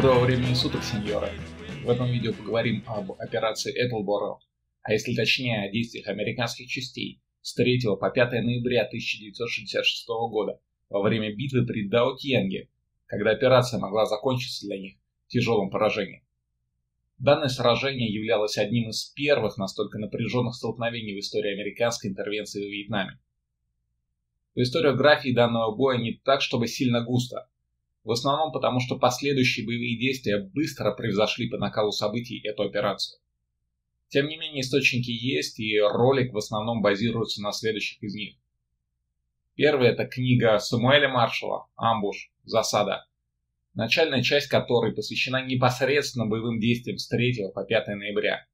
Доброго времени суток, сеньоры! В этом видео поговорим об операции Этлборо, а если точнее о действиях американских частей с 3 по 5 ноября 1966 года во время битвы при Даотьенге, когда операция могла закончиться для них тяжелым поражением. Данное сражение являлось одним из первых настолько напряженных столкновений в истории американской интервенции в Вьетнаме. В историографии данного боя не так, чтобы сильно густо. В основном потому, что последующие боевые действия быстро превзошли по накалу событий эту операцию. Тем не менее, источники есть, и ролик в основном базируется на следующих из них. Первый – это книга Самуэля Маршала «Амбуш. Засада», начальная часть которой посвящена непосредственно боевым действиям с 3 по 5 ноября.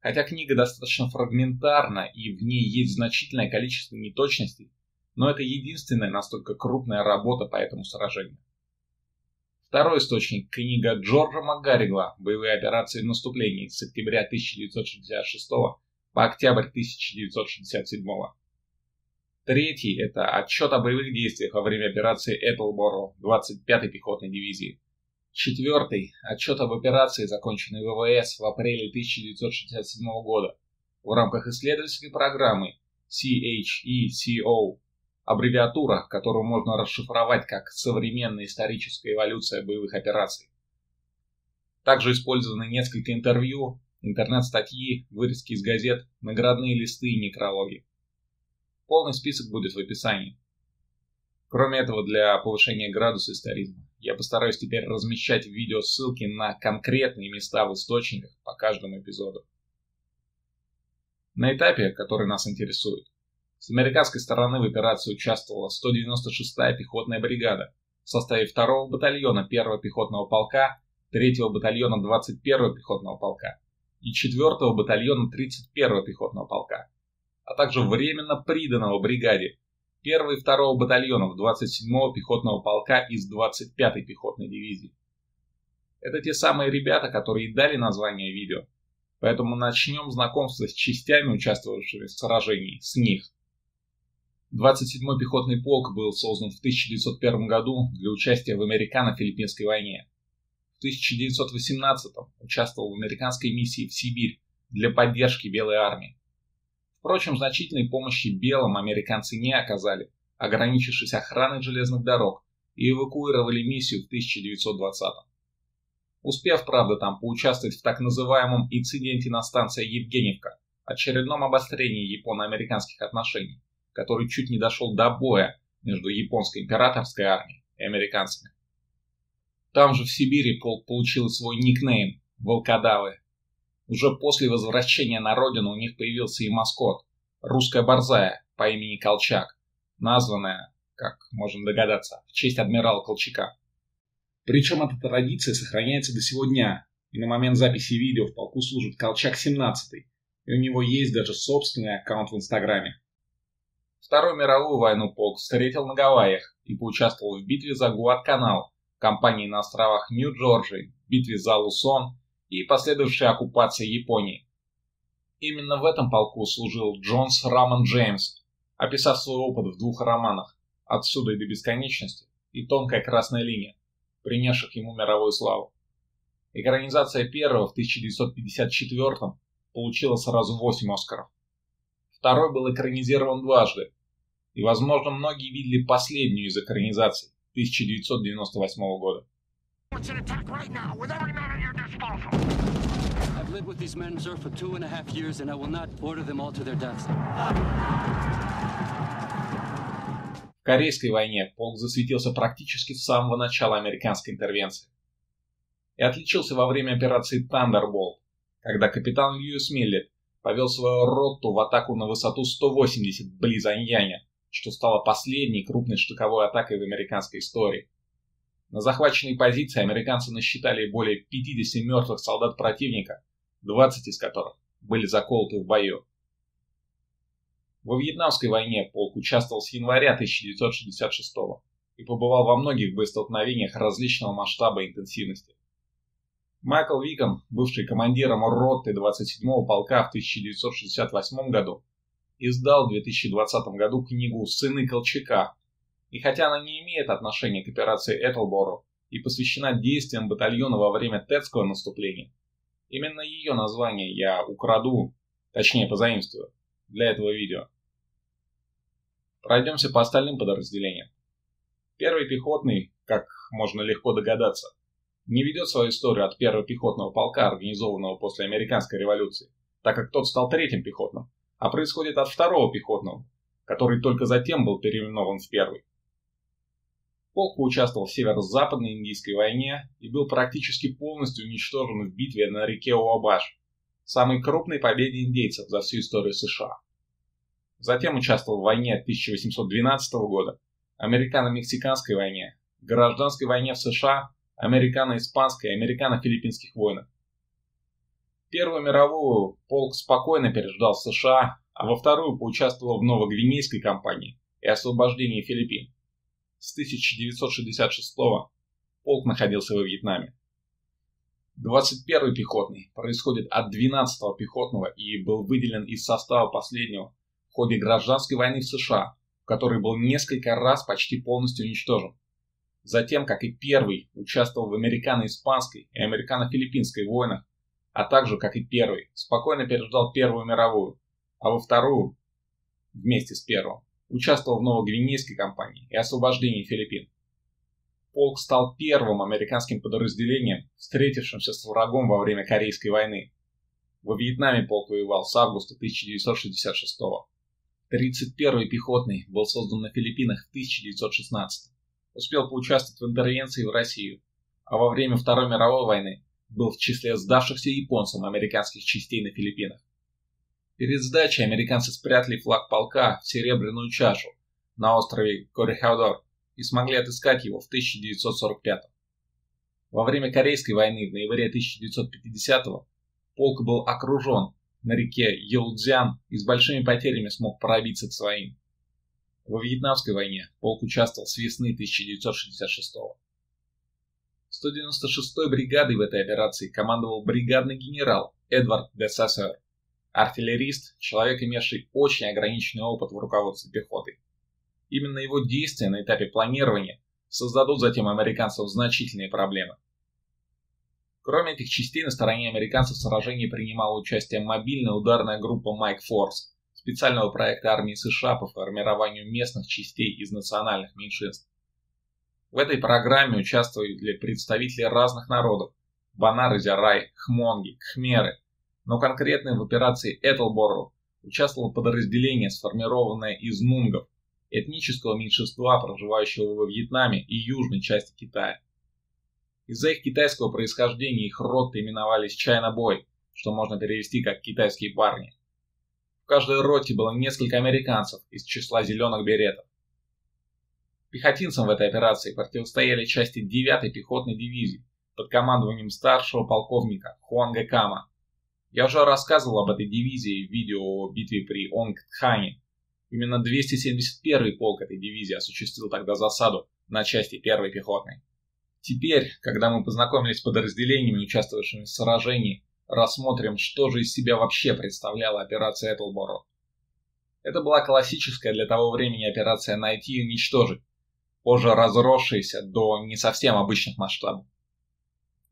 Хотя книга достаточно фрагментарна и в ней есть значительное количество неточностей, но это единственная настолько крупная работа по этому сражению. Второй источник – книга Джорджа МакГарригла «Боевые операции в наступлении» с октября 1966 по октябрь 1967. Третий – это отчет о боевых действиях во время операции Эпплборо 25-й пехотной дивизии. Четвертый – отчет об операции, законченной ВВС в апреле 1967 года в рамках исследовательской программы CHECO аббревиатура, которую можно расшифровать как «современная историческая эволюция боевых операций». Также использованы несколько интервью, интернет-статьи, вырезки из газет, наградные листы и некрологи. Полный список будет в описании. Кроме этого, для повышения градуса историзма, я постараюсь теперь размещать в видео ссылки на конкретные места в источниках по каждому эпизоду. На этапе, который нас интересует, с американской стороны в операции участвовала 196-я пехотная бригада в составе 2-го батальона 1-го пехотного полка, 3-го батальона 21-го пехотного полка и 4-го батальона 31-го пехотного полка, а также временно приданного бригаде 1 и 2 батальонов 27-го пехотного полка из 25-й пехотной дивизии. Это те самые ребята, которые дали название видео, поэтому начнем знакомство с частями, участвовавшими в сражении, с них. 27-й пехотный полк был создан в 1901 году для участия в Американо-Филиппинской войне. В 1918 участвовал в американской миссии в Сибирь для поддержки Белой армии. Впрочем, значительной помощи белым американцы не оказали, ограничившись охраной железных дорог, и эвакуировали миссию в 1920 -м. Успев, правда, там поучаствовать в так называемом инциденте на станции Евгеньевка, очередном обострении японо-американских отношений который чуть не дошел до боя между японской императорской армией и американцами. Там же в Сибири полк получил свой никнейм – Волкодавы. Уже после возвращения на родину у них появился и маскот – русская борзая по имени Колчак, названная, как можно догадаться, в честь адмирала Колчака. Причем эта традиция сохраняется до сего дня, и на момент записи видео в полку служит Колчак 17 и у него есть даже собственный аккаунт в Инстаграме. Вторую мировую войну полк встретил на Гавайях и поучаствовал в битве за Гуадканал, кампании на островах Нью-Джорджии, битве за Лусон и последующей оккупации Японии. Именно в этом полку служил Джонс Рамон Джеймс, описав свой опыт в двух романах «Отсюда и до бесконечности» и «Тонкая красная линия», принесших ему мировую славу. Экранизация первого в 1954 получила сразу 8 Оскаров. Второй был экранизирован дважды, и, возможно, многие видели последнюю из экранизаций 1998 года. В Корейской войне полк засветился практически с самого начала американской интервенции и отличился во время операции Thunderbolt, когда капитан Льюис Миллет повел свою роту в атаку на высоту 180 близ Аньяня, что стало последней крупной штыковой атакой в американской истории. На захваченной позиции американцы насчитали более 50 мертвых солдат противника, 20 из которых были заколоты в бою. Во Вьетнамской войне полк участвовал с января 1966 и побывал во многих боестолкновениях различного масштаба и интенсивности. Майкл Викон, бывший командиром роты 27-го полка в 1968 году, издал в 2020 году книгу «Сыны Колчака». И хотя она не имеет отношения к операции Этлборо и посвящена действиям батальона во время Тетского наступления. Именно ее название я украду, точнее позаимствую, для этого видео. Пройдемся по остальным подразделениям. Первый пехотный, как можно легко догадаться, не ведет свою историю от первого пехотного полка, организованного после американской революции, так как тот стал третьим пехотным, а происходит от второго пехотного, который только затем был переименован в первый. Полк поучаствовал в северо-западной Индийской войне и был практически полностью уничтожен в битве на реке Уабаш, самой крупной победе индейцев за всю историю США. Затем участвовал в войне 1812 года, американо-мексиканской войне, гражданской войне в США, американо-испанской и американо-филиппинских войнах. Первую мировую полк спокойно переждал США, а во вторую поучаствовал в Новогвинейской кампании и освобождении Филиппин. С 1966 полк находился во Вьетнаме. 21-й пехотный происходит от 12-го пехотного и был выделен из состава последнего в ходе гражданской войны в США, в которой был несколько раз почти полностью уничтожен. Затем, как и первый, участвовал в американо-испанской и американо-филиппинской войнах, а также, как и первый, спокойно переждал Первую мировую, а во вторую, вместе с первым, участвовал в Новогвинейской кампании и освобождении Филиппин. Полк стал первым американским подразделением, встретившимся с врагом во время Корейской войны. Во Вьетнаме полк воевал с августа 1966 -го. 31-й пехотный был создан на Филиппинах в 1916 Успел поучаствовать в интервенции в Россию, а во время Второй мировой войны был в числе сдавшихся японцам американских частей на Филиппинах. Перед сдачей американцы спрятали флаг полка в серебряную чашу на острове Корихаудор и смогли отыскать его в 1945 Во время Корейской войны в ноябре 1950 полк был окружен на реке Йолдзян и с большими потерями смог пробиться к своим. Во Вьетнамской войне полк участвовал с весны 1966 -го. 196-й бригадой в этой операции командовал бригадный генерал Эдвард де. Артиллерист – человек, имевший очень ограниченный опыт в руководстве пехотой. Именно его действия на этапе планирования создадут затем американцев значительные проблемы. Кроме этих частей, на стороне американцев в сражении принимала участие мобильная ударная группа Майк Форс, специального проекта армии США по формированию местных частей из национальных меньшинств. В этой программе участвовали представители разных народов – Банары, Зярай, Хмонги, Кхмеры, но конкретно в операции Этлбору участвовало подразделение, сформированное из нунгов, этнического меньшинства, проживающего во Вьетнаме и южной части Китая. Из-за их китайского происхождения их роты именовались Чайна-бой, что можно перевести как «китайские парни». Каждой роте было несколько американцев из числа зеленых беретов. Пехотинцам в этой операции противостояли части 9-й пехотной дивизии под командованием старшего полковника Хуанга Кама, я уже рассказывал об этой дивизии в видео о битве при Онгтхане. Именно 271-й полк этой дивизии осуществил тогда засаду на части 1-й пехотной. Теперь, когда мы познакомились с подразделениями, участвовавшими в сражении, рассмотрим, что же из себя вообще представляла операция Этлборо. Это была классическая для того времени операция «найти и уничтожить», позже разросшаяся до не совсем обычных масштабов.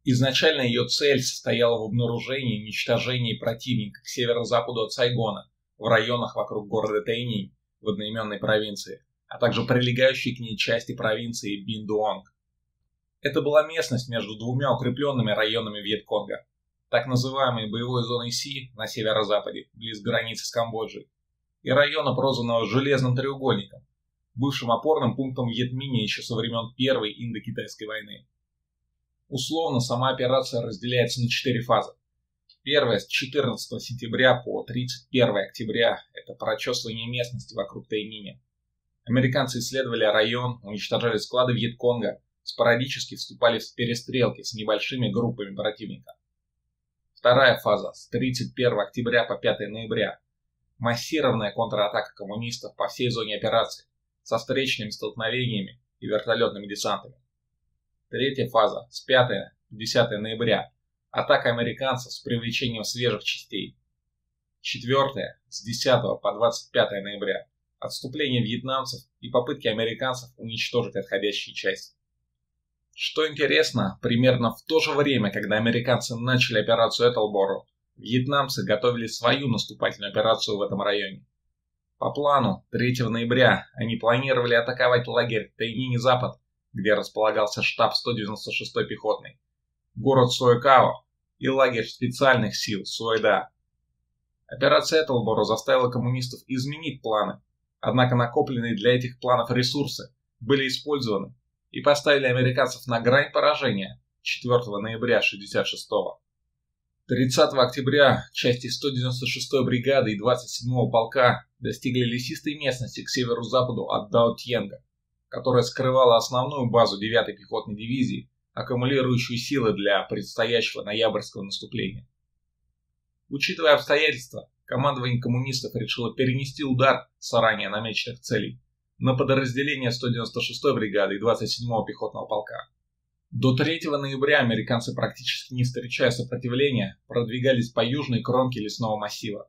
Изначально ее цель состояла в обнаружении и уничтожении противника к северо-западу от Сайгона, в районах вокруг города Тайнинь в одноименной провинции, а также прилегающей к ней части провинции Биндуонг. Это была местность между двумя укрепленными районами Вьетконга, так называемой боевой зоной Си на северо-западе, близ границы с Камбоджей, и района, прозванного Железным треугольником, бывшим опорным пунктом Вьетминя еще со времен Первой Индокитайской войны. Условно сама операция разделяется на четыре фазы. Первая с 14 сентября по 31 октября – это прочесывание местности вокруг Тайниня. Американцы исследовали район, уничтожали склады Вьетконга, спорадически вступали в перестрелки с небольшими группами противника. Вторая фаза с 31 октября по 5 ноября – массированная контратака коммунистов по всей зоне операции со встречными столкновениями и вертолетными десантами. Третья фаза с 5 по 10 ноября. Атака американцев с привлечением свежих частей. Четвертая с 10 по 25 ноября. Отступление вьетнамцев и попытки американцев уничтожить отходящие части. Что интересно, примерно в то же время, когда американцы начали операцию Этлборо, вьетнамцы готовили свою наступательную операцию в этом районе. По плану, 3 ноября они планировали атаковать лагерь Тайнини-Запад, где располагался штаб 196-й пехотной, город Суэкао и лагерь специальных сил Суэда. Операция Этлборо заставила коммунистов изменить планы, однако накопленные для этих планов ресурсы были использованы и поставили американцев на грань поражения 4 ноября 1966 30 октября части 196-й бригады и 27-го полка достигли лесистой местности к северо-западу от Даутьенга, которая скрывала основную базу 9-й пехотной дивизии, аккумулирующую силы для предстоящего ноябрьского наступления. Учитывая обстоятельства, командование коммунистов решило перенести удар с ранее намеченных целей на подразделение 196-й бригады и 27-го пехотного полка. До 3 ноября американцы, практически не встречая сопротивления, продвигались по южной кромке лесного массива.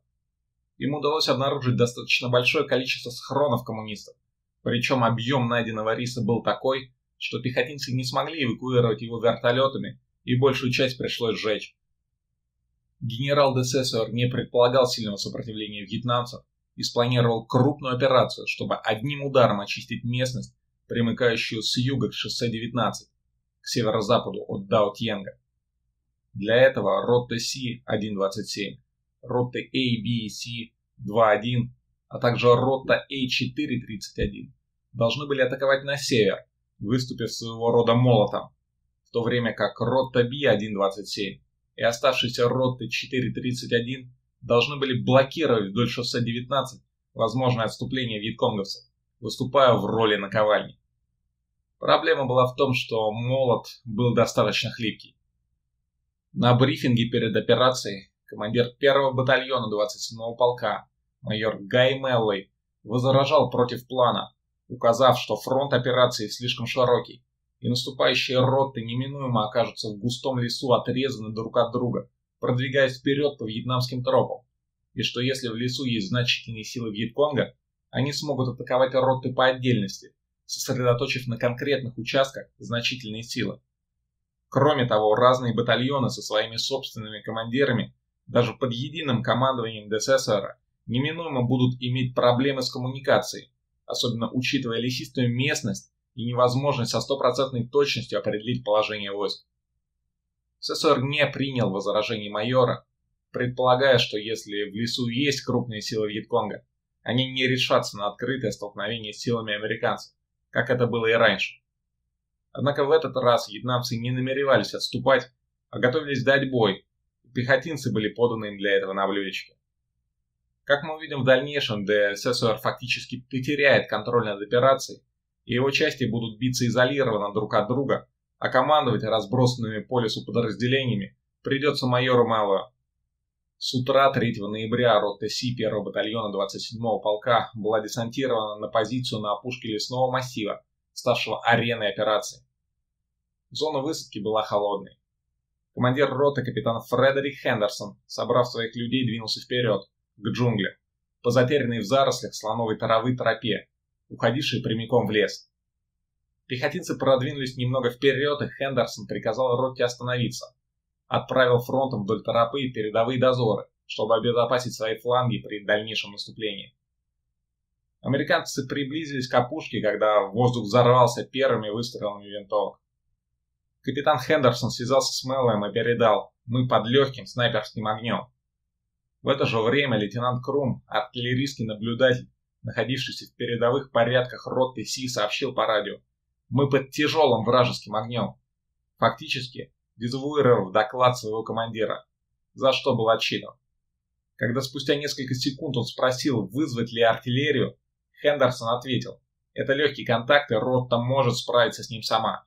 Им удалось обнаружить достаточно большое количество схронов коммунистов, причем объем найденного риса был такой, что пехотинцы не смогли эвакуировать его вертолетами, и большую часть пришлось сжечь. Генерал де Сессор не предполагал сильного сопротивления вьетнамцев и спланировал крупную операцию, чтобы одним ударом очистить местность, примыкающую с юга к шоссе 19, к северо-западу от Дао-Тьенга. Для этого роты Си-127, роты A, B и C 2-1, а также рота A4-31 должны были атаковать на север, выступив своего рода молотом, в то время как рота B-127 и оставшиеся роты 4-31 должны были блокировать вдоль шоссе 19 возможное отступление вьетконговцев, выступая в роли наковальни. Проблема была в том, что молот был достаточно хлипкий. На брифинге перед операцией командир первого батальона 27-го полка, майор Гай Меллой, возражал против плана, указав, что фронт операции слишком широкий, и наступающие роты неминуемо окажутся в густом лесу отрезаны друг от друга, продвигаясь вперед по вьетнамским тропам, и что если в лесу есть значительные силы Вьетконга, они смогут атаковать роты по отдельности, сосредоточив на конкретных участках значительные силы. Кроме того, разные батальоны со своими собственными командирами, даже под единым командованием ДССР, неминуемо будут иметь проблемы с коммуникацией, особенно учитывая лесистую местность и невозможность со стопроцентной точностью определить положение войск. СССР не принял возражений майора, предполагая, что если в лесу есть крупные силы Вьетконга, они не решатся на открытое столкновение с силами американцев как это было и раньше. Однако в этот раз вьетнамцы не намеревались отступать, а готовились дать бой, и пехотинцы были поданы им для этого на блюдечке. Как мы увидим в дальнейшем, ДССР фактически потеряет контроль над операцией, и его части будут биться изолированно друг от друга, а командовать разбросанными по лесу подразделениями придется майору Мэллоу. С утра 3 ноября рота Си 1 батальона 27-го полка была десантирована на позицию на опушке лесного массива, ставшего ареной операции. Зона высадки была холодной. Командир роты капитан Фредерик Хендерсон, собрав своих людей, двинулся вперед, к джунглям, по затерянной в зарослях слоновой травы тропе, уходившей прямиком в лес. Пехотинцы продвинулись немного вперед, и Хендерсон приказал роте остановиться – отправил фронтом вдоль тропы передовые дозоры, чтобы обезопасить свои фланги при дальнейшем наступлении. Американцы приблизились к опушке, когда воздух взорвался первыми выстрелами винтовок. Капитан Хендерсон связался с Мэллоем и передал «Мы под легким снайперским огнем». В это же время лейтенант Крум, артиллерийский наблюдатель, находившийся в передовых порядках роты Си, сообщил по радио «Мы под тяжелым вражеским огнем». Фактически, дезавуировав доклад своего командира, за что был отчитан. Когда спустя несколько секунд он спросил, вызвать ли артиллерию, Хендерсон ответил, это легкий контакт, и рота может справиться с ним сама.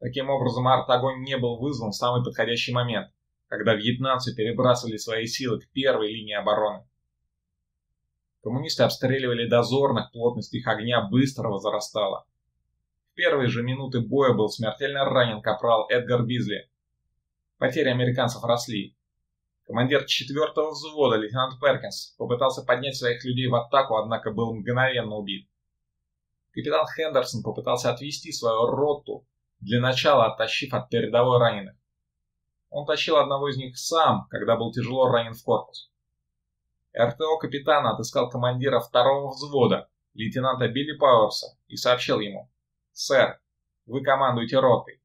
Таким образом, арт-огонь не был вызван в самый подходящий момент, когда вьетнамцы перебрасывали свои силы к первой линии обороны. Коммунисты обстреливали дозорных, плотность их огня быстро возрастала первые же минуты боя был смертельно ранен капрал Эдгар Бизли. Потери американцев росли. Командир четвертого взвода, лейтенант Перкинс, попытался поднять своих людей в атаку, однако был мгновенно убит. Капитан Хендерсон попытался отвести свою роту, для начала оттащив от передовой раненых. Он тащил одного из них сам, когда был тяжело ранен в корпус. РТО капитана отыскал командира второго взвода, лейтенанта Билли Пауэрса, и сообщил ему, «Сэр, вы командуете ротой».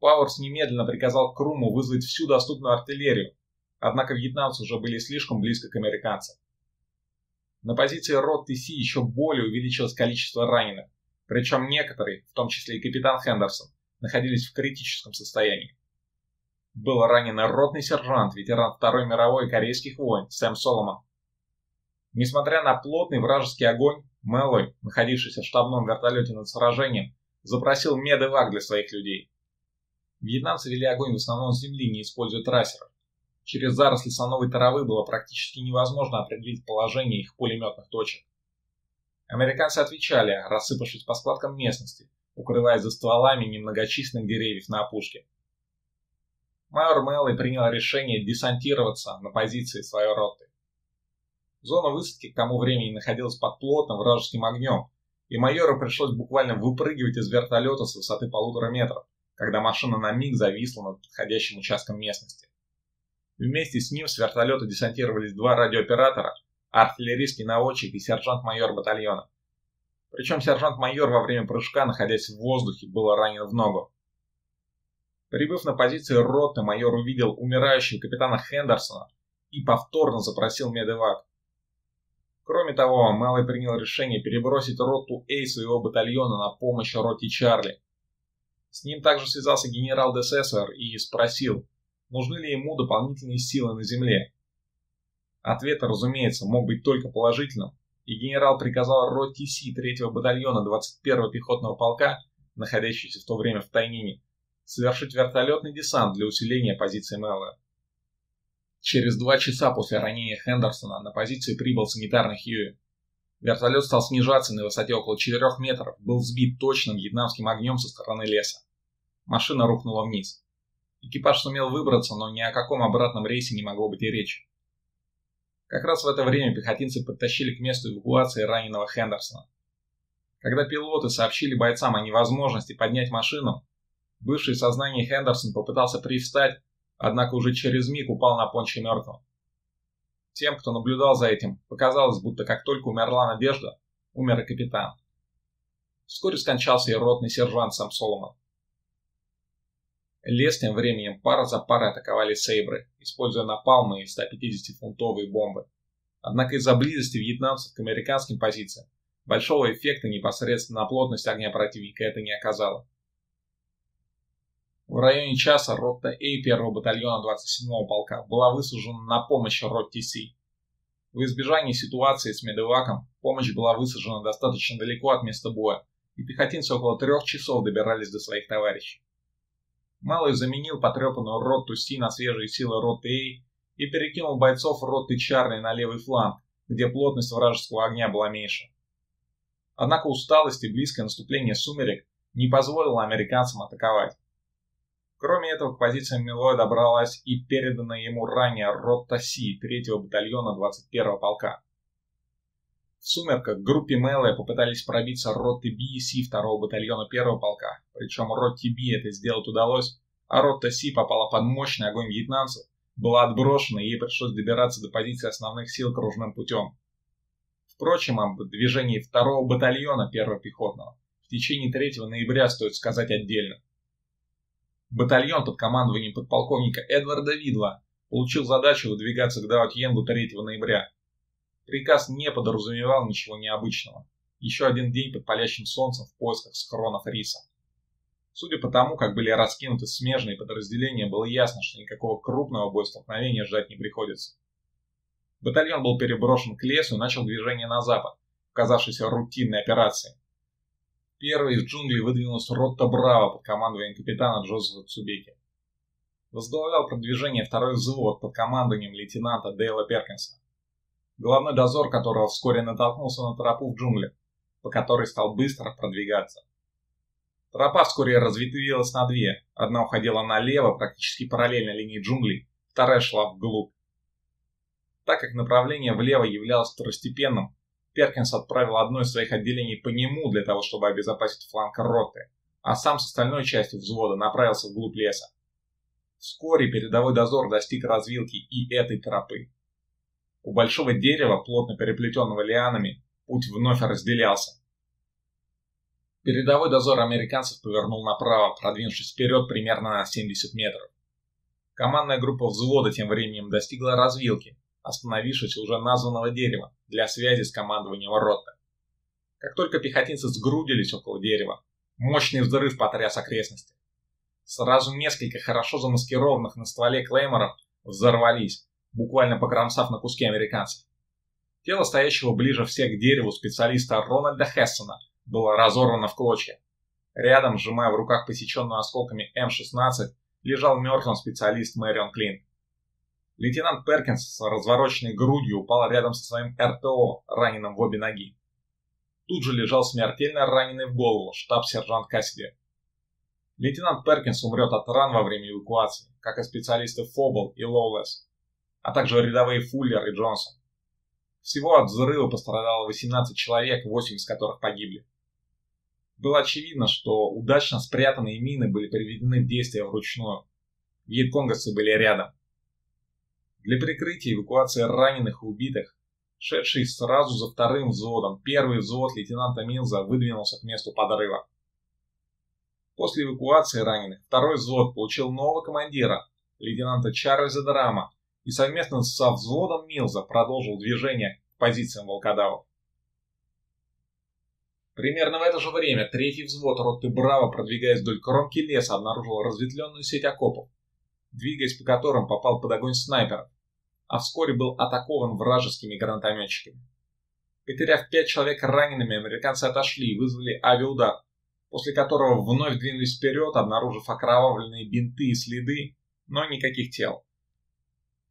Пауэрс немедленно приказал Круму вызвать всю доступную артиллерию, однако вьетнамцы уже были слишком близко к американцам. На позиции роты Си еще более увеличилось количество раненых, причем некоторые, в том числе и капитан Хендерсон, находились в критическом состоянии. Был ранен ротный сержант, ветеран Второй мировой и Корейских войн Сэм Соломон. Несмотря на плотный вражеский огонь, Мэллой, находившийся в штабном вертолете над сражением, запросил медэвак для своих людей. Вьетнамцы вели огонь в основном с земли, не используя трассеров. Через заросли сановой травы было практически невозможно определить положение их пулеметных точек. Американцы отвечали, рассыпавшись по складкам местности, укрываясь за стволами немногочисленных деревьев на опушке. Майор Меллой принял решение десантироваться на позиции своей роты. Зона высадки к тому времени находилась под плотным вражеским огнем, и майору пришлось буквально выпрыгивать из вертолета с высоты полутора метров, когда машина на миг зависла над подходящим участком местности. Вместе с ним с вертолета десантировались два радиооператора, артиллерийский наводчик и сержант-майор батальона. Причем сержант-майор во время прыжка, находясь в воздухе, был ранен в ногу. Прибыв на позиции роты, майор увидел умирающего капитана Хендерсона и повторно запросил медэвак. Кроме того, Малый принял решение перебросить роту Эй своего батальона на помощь роте Чарли. С ним также связался генерал ДССР и спросил, нужны ли ему дополнительные силы на земле. Ответ, разумеется, мог быть только положительным, и генерал приказал роте Си 3-го батальона 21-го пехотного полка, находящейся в то время в Тайнине, совершить вертолетный десант для усиления позиции Мэллоу. Через два часа после ранения Хендерсона на позиции прибыл санитарный Хьюи. Вертолет стал снижаться на высоте около 4 метров, был сбит точным вьетнамским огнем со стороны леса. Машина рухнула вниз. Экипаж сумел выбраться, но ни о каком обратном рейсе не могло быть и речи. Как раз в это время пехотинцы подтащили к месту эвакуации раненого Хендерсона. Когда пилоты сообщили бойцам о невозможности поднять машину, Бывший в сознании Хендерсон попытался привстать, однако уже через миг упал на понче мертвым. Тем, кто наблюдал за этим, показалось, будто как только умерла Надежда, умер и капитан. Вскоре скончался и ротный сержант Сэм Соломон. Лес тем временем пара за парой атаковали сейбры, используя напалмы и 150-фунтовые бомбы. Однако из-за близости вьетнамцев к американским позициям большого эффекта непосредственно на плотность огня противника это не оказало. В районе часа рота А 1 батальона 27-го полка была высажена на помощь роте С. В избежании ситуации с медеваком помощь была высажена достаточно далеко от места боя, и пехотинцы около трех часов добирались до своих товарищей. Малый заменил потрепанную роту Си на свежие силы роты А и перекинул бойцов роты Чарли на левый фланг, где плотность вражеского огня была меньше. Однако усталость и близкое наступление сумерек не позволило американцам атаковать. Кроме этого, к позициям Милоя добралась и переданная ему ранее рота Си 3-го батальона 21-го полка. В сумерках группе Мэллоя попытались пробиться роты Би и Си 2-го батальона 1-го полка, причем роте Би это сделать удалось, а рота Си попала под мощный огонь вьетнамцев, была отброшена и ей пришлось добираться до позиции основных сил кружным путем. Впрочем, об движении 2-го батальона 1-го пехотного в течение 3 ноября стоит сказать отдельно. Батальон под командованием подполковника Эдварда Видла получил задачу выдвигаться к Даотьенгу 3 ноября. Приказ не подразумевал ничего необычного. Еще один день под палящим солнцем в поисках схронов риса. Судя по тому, как были раскинуты смежные подразделения, было ясно, что никакого крупного боестолкновения ждать не приходится. Батальон был переброшен к лесу и начал движение на запад, казавшейся рутинной операцией. Первой из джунглей выдвинулась рота Браво под командованием капитана Джозефа Цубеки. Возглавлял продвижение второй взвод под командованием лейтенанта Дейла Перкинса, главный дозор которого вскоре натолкнулся на тропу в джунглях, по которой стал быстро продвигаться. Тропа вскоре разветвилась на две. Одна уходила налево, практически параллельно линии джунглей, вторая шла вглубь. Так как направление влево являлось второстепенным, Перкинс отправил одно из своих отделений по нему для того, чтобы обезопасить фланг роты, а сам с остальной частью взвода направился вглубь леса. Вскоре передовой дозор достиг развилки и этой тропы. У большого дерева, плотно переплетенного лианами, путь вновь разделялся. Передовой дозор американцев повернул направо, продвинувшись вперед примерно на 70 метров. Командная группа взвода тем временем достигла развилки, остановившись уже названного дерева для связи с командованием роты. Как только пехотинцы сгрудились около дерева, мощный взрыв потряс окрестности. Сразу несколько хорошо замаскированных на стволе клейморов взорвались, буквально покромсав на куски американцев. Тело стоящего ближе всех к дереву специалиста Рональда Хессона было разорвано в клочья. Рядом, сжимая в руках посеченную осколками М-16, лежал мертвым специалист Мэрион Клин. Лейтенант Перкинс с развороченной грудью упал рядом со своим РТО, раненым в обе ноги. Тут же лежал смертельно раненый в голову штаб-сержант Кассиди. Лейтенант Перкинс умрет от ран во время эвакуации, как и специалисты Фобл и Лоулес, а также рядовые Фуллер и Джонсон. Всего от взрыва пострадало 18 человек, 8 из которых погибли. Было очевидно, что удачно спрятанные мины были приведены в действие вручную. Вьетконговцы были рядом. Для прикрытия эвакуации раненых и убитых, шедший сразу за вторым взводом, первый взвод лейтенанта Милза выдвинулся к месту подрыва. После эвакуации раненых второй взвод получил нового командира, лейтенанта Чарльза Драма, и совместно со взводом Милза продолжил движение к позициям волкодавов. Примерно в это же время третий взвод роты Браво, продвигаясь вдоль кромки леса, обнаружил разветвленную сеть окопов, двигаясь по которым попал под огонь снайперов, а вскоре был атакован вражескими гранатометчиками. Потеряв пять человек ранеными, американцы отошли и вызвали авиаудар, после которого вновь двинулись вперед, обнаружив окровавленные бинты и следы, но никаких тел.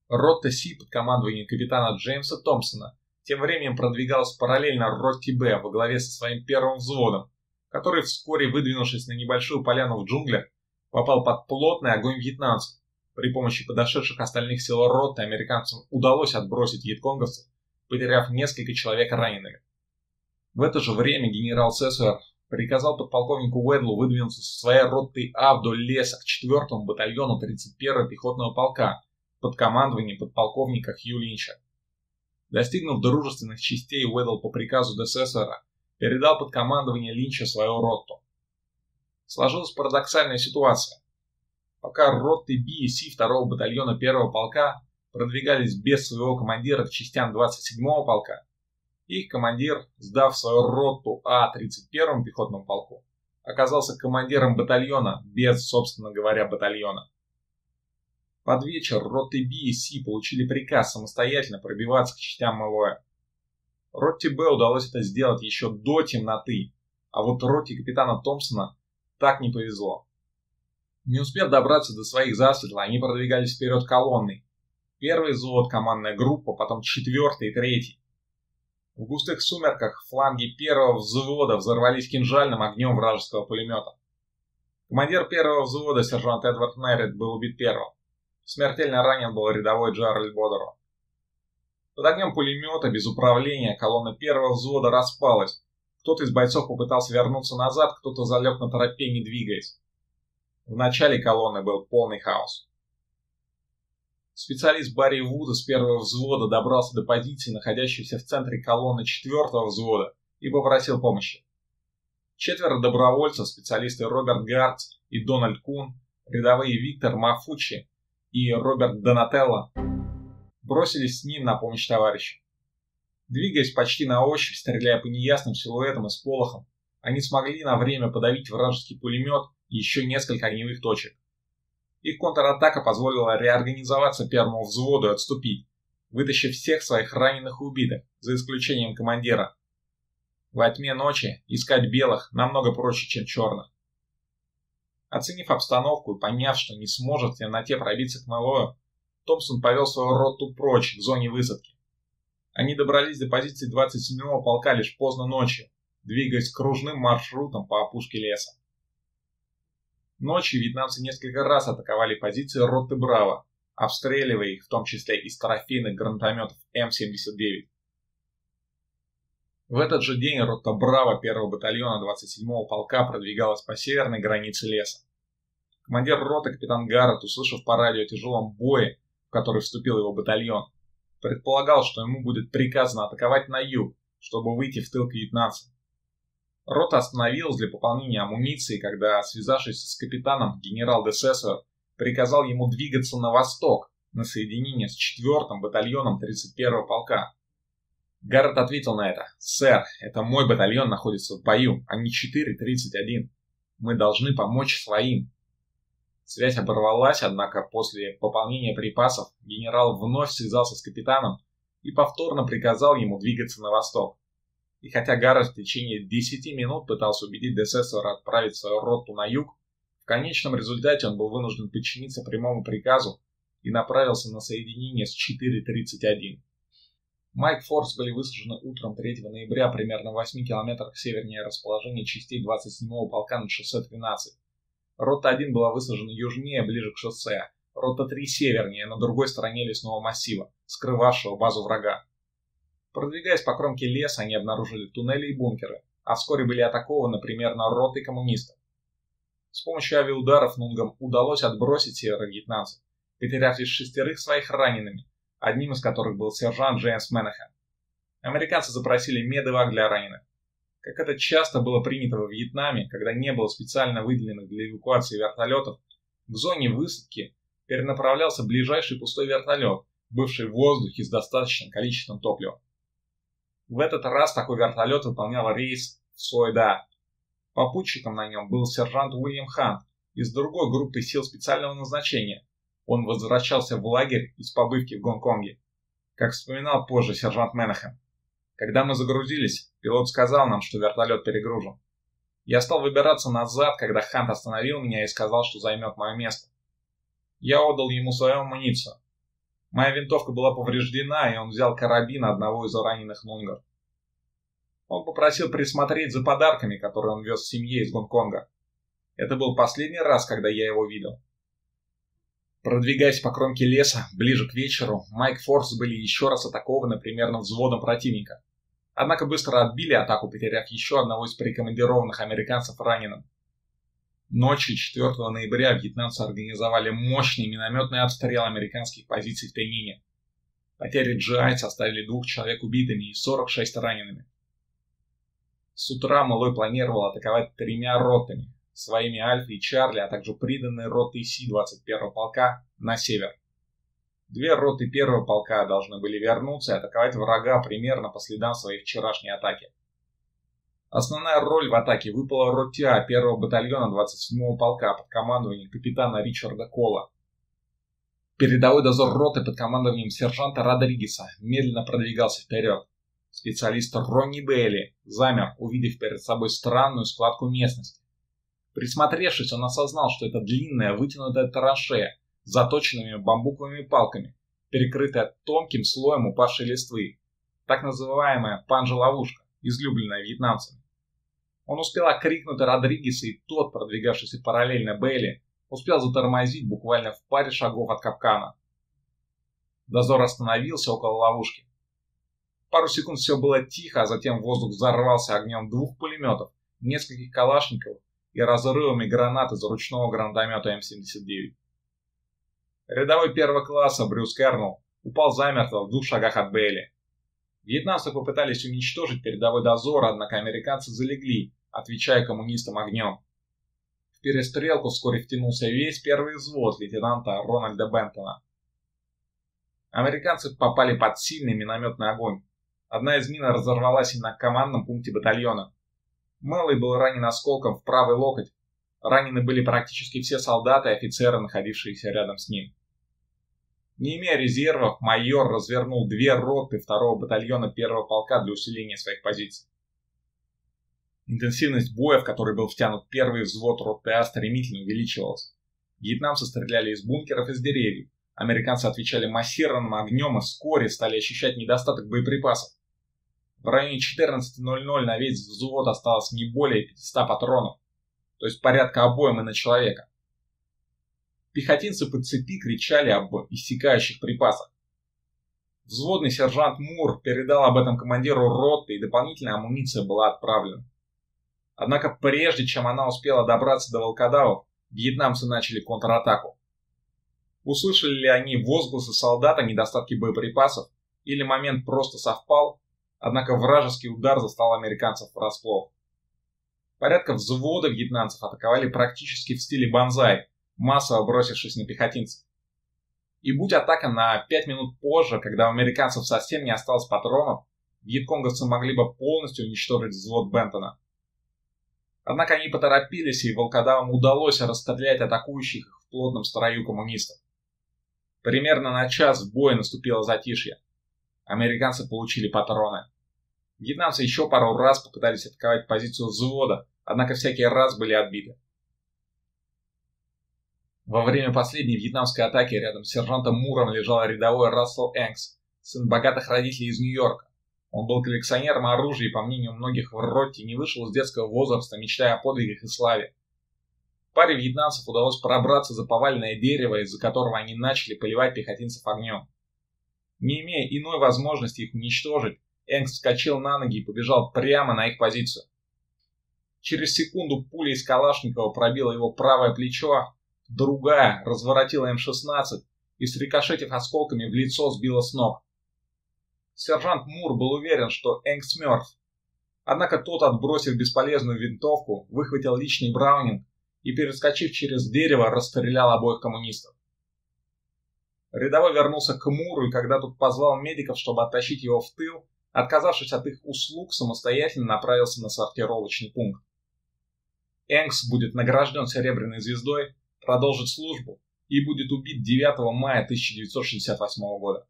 Ротта Си под командованием капитана Джеймса Томпсона тем временем продвигалась параллельно Ротти Б во главе со своим первым взводом, который вскоре, выдвинувшись на небольшую поляну в джунглях, попал под плотный огонь вьетнамцев. При помощи подошедших остальных сил роты американцам удалось отбросить вьетконговцев, потеряв несколько человек ранеными. В это же время генерал Сессуэр приказал подполковнику Уэдлу выдвинуться со своей ротой А вдоль леса к 4-му батальону 31-го пехотного полка под командованием подполковника Хью Линча. Достигнув дружественных частей, Уэдл по приказу Десессора передал под командование Линча свою роту. Сложилась парадоксальная ситуация. Пока роты Би и Си 2-го батальона 1-го полка продвигались без своего командира к частям 27-го полка, их командир, сдав свою роту А 31-му пехотному полку, оказался командиром батальона без, собственно говоря, батальона. Под вечер роты Би и Си получили приказ самостоятельно пробиваться к частям Малоя. Ротте Б удалось это сделать еще до темноты, а вот роте капитана Томпсона так не повезло. Не успев добраться до своих засветла, они продвигались вперед колонной. Первый взвод, командная группа, потом четвертый и третий. В густых сумерках фланги первого взвода взорвались кинжальным огнем вражеского пулемета. Командир первого взвода, сержант Эдвард Меррит, был убит первым. Смертельно ранен был рядовой Джаральд Бодеро. Под огнем пулемета, без управления, колонна первого взвода распалась. Кто-то из бойцов попытался вернуться назад, кто-то залег на тропе, не двигаясь. В начале колонны был полный хаос. Специалист Барри Вуда с первого взвода добрался до позиции, находящейся в центре колонны четвертого взвода, и попросил помощи. Четверо добровольцев, специалисты Роберт Гартс и Дональд Кун, рядовые Виктор Мафучи и Роберт Донателло бросились с ним на помощь товарищу. Двигаясь почти на ощупь, стреляя по неясным силуэтам и сполохам, они смогли на время подавить вражеский пулемет еще несколько огневых точек. Их контратака позволила реорганизоваться первому взводу и отступить, вытащив всех своих раненых и убитых, за исключением командира. Во тьме ночи искать белых намного проще, чем черных. Оценив обстановку и поняв, что не сможет в темноте пробиться к Мэлою, Томпсон повел свою роту прочь к зоне высадки. Они добрались до позиции 27-го полка лишь поздно ночью, двигаясь кружным маршрутом по опушке леса. Ночью вьетнамцы несколько раз атаковали позиции роты Браво, обстреливая их в том числе из трофейных гранатометов М-79. В этот же день рота Браво 1-го батальона 27-го полка продвигалась по северной границе леса. Командир роты капитан Гаррет, услышав по радио о тяжелом бое, в который вступил его батальон, предполагал, что ему будет приказано атаковать на юг, чтобы выйти в тыл к вьетнамцам. Рота остановилась для пополнения амуниции, когда, связавшись с капитаном, генерал де Сессор приказал ему двигаться на восток, на соединение с 4-м батальоном 31-го полка. Гаррет ответил на это. «Сэр, это мой батальон находится в бою, а не 4.31. Мы должны помочь своим». Связь оборвалась, однако после пополнения припасов генерал вновь связался с капитаном и повторно приказал ему двигаться на восток. И хотя Гаррет в течение 10 минут пытался убедить Десессора отправить свою роту на юг, в конечном результате он был вынужден подчиниться прямому приказу и направился на соединение с 4.31. Майк Форс были высажены утром 3 ноября примерно в 8 километрах севернее расположения частей 27-го полка на шоссе 13. Рота 1 была высажена южнее, ближе к шоссе. Рота 3 севернее, на другой стороне лесного массива, скрывавшего базу врага. Продвигаясь по кромке леса, они обнаружили туннели и бункеры, а вскоре были атакованы примерно ротой коммунистов. С помощью авиаударов Нунгам удалось отбросить северо-вьетнамцев, потеряв лишь шестерых своих ранеными, одним из которых был сержант Джеймс Менехан. Американцы запросили медовак для раненых. Как это часто было принято во Вьетнаме, когда не было специально выделенных для эвакуации вертолетов, к зоне высадки перенаправлялся ближайший пустой вертолет, бывший в воздухе с достаточным количеством топлива. В этот раз такой вертолет выполнял рейс в Сойда. Попутчиком на нем был сержант Уильям Хант из другой группы сил специального назначения, он возвращался в лагерь из побывки в Гонконге. Как вспоминал позже сержант Менахем. Когда мы загрузились, пилот сказал нам, что вертолет перегружен. Я стал выбираться назад, когда Хант остановил меня и сказал, что займет мое место. Я отдал ему свою амуницию. Моя винтовка была повреждена, и он взял карабин одного из раненых нунгов. Он попросил присмотреть за подарками, которые он вез семье из Гонконга. Это был последний раз, когда я его видел. Продвигаясь по кромке леса, ближе к вечеру, Майк Форс были еще раз атакованы примерно взводом противника. Однако быстро отбили атаку, потеряв еще одного из прикомандированных американцев раненым. Ночью 4 ноября вьетнамцы организовали мощный минометный обстрел американских позиций в Тайнине. Потери GI составили двух человек убитыми и 46 ранеными. С утра Малой планировал атаковать тремя ротами, своими Альфа и Чарли, а также приданные роты Си-21 полка на север. Две роты первого полка должны были вернуться и атаковать врага примерно по следам своей вчерашней атаки. Основная роль в атаке выпала роте А первого батальона 27-го полка под командованием капитана Ричарда Кола. Передовой дозор роты под командованием сержанта Родригеса медленно продвигался вперед. Специалист Ронни Белли замер, увидев перед собой странную складку местности. Присмотревшись, он осознал, что это длинная вытянутая траншея с заточенными бамбуковыми палками, перекрытая тонким слоем упавшей листвы. Так называемая панжа-ловушка, излюбленная вьетнамцами. Он успел окрикнуть Родригеса, и тот, продвигавшийся параллельно Бейли, успел затормозить буквально в паре шагов от капкана. Дозор остановился около ловушки. Пару секунд все было тихо, а затем воздух взорвался огнем двух пулеметов, нескольких калашников и разрывами гранат из ручного гранатомета М-79. Рядовой первого класса Брюс Кернелл упал замертво в двух шагах от Бейли. Вьетнамцы попытались уничтожить передовой дозор, однако американцы залегли, отвечая коммунистам огнем. В перестрелку вскоре втянулся весь первый взвод лейтенанта Рональда Бентона. Американцы попали под сильный минометный огонь. Одна из мин разорвалась на командном пункте батальона. Мэллой был ранен осколком в правый локоть. Ранены были практически все солдаты и офицеры, находившиеся рядом с ним. Не имея резервов, майор развернул две роты второго батальона первого полка для усиления своих позиций. Интенсивность боя, в который был втянут первый взвод роты А, стремительно увеличивалась. Вьетнамцы стреляли из бункеров и из деревьев. Американцы отвечали массированным огнем и вскоре стали ощущать недостаток боеприпасов. В районе 14.00 на весь взвод осталось не более 500 патронов, то есть порядка обоим и на человека. Пехотинцы по цепи кричали об иссякающих припасах. Взводный сержант Мур передал об этом командиру роты, и дополнительная амуниция была отправлена. Однако прежде чем она успела добраться до волкодавов, вьетнамцы начали контратаку. Услышали ли они возгласы солдат о недостатке боеприпасов, или момент просто совпал, однако вражеский удар застал американцев врасплох. Порядка взвода вьетнамцев атаковали практически в стиле банзай, массово бросившись на пехотинцев. И будь атака на 5 минут позже, когда у американцев совсем не осталось патронов, вьетконговцы могли бы полностью уничтожить взвод Бентона. Однако они поторопились, и волкодавам удалось расстрелять атакующих в плотном строю коммунистов. Примерно на час в бой наступило затишье. Американцы получили патроны. Вьетнамцы еще пару раз попытались атаковать позицию взвода, однако всякий раз были отбиты. Во время последней вьетнамской атаки рядом с сержантом Муром лежал рядовой Рассел Энкс, сын богатых родителей из Нью-Йорка. Он был коллекционером оружия и, по мнению многих в роте, не вышел из детского возраста, мечтая о подвигах и славе. Паре вьетнамцев удалось пробраться за поваленное дерево, из-за которого они начали поливать пехотинцев огнем. Не имея иной возможности их уничтожить, Энкс вскочил на ноги и побежал прямо на их позицию. Через секунду пуля из Калашникова пробила его правое плечо, другая разворотила М-16 и, срикошетив осколками, в лицо сбила с ног. Сержант Мур был уверен, что Энкс мертв. Однако тот, отбросив бесполезную винтовку, выхватил личный браунинг и, перескочив через дерево, расстрелял обоих коммунистов. Рядовой вернулся к Муру, и когда тут позвал медиков, чтобы оттащить его в тыл, отказавшись от их услуг, самостоятельно направился на сортировочный пункт. Энкс будет награжден серебряной звездой, продолжит службу и будет убит 9 мая 1968 года.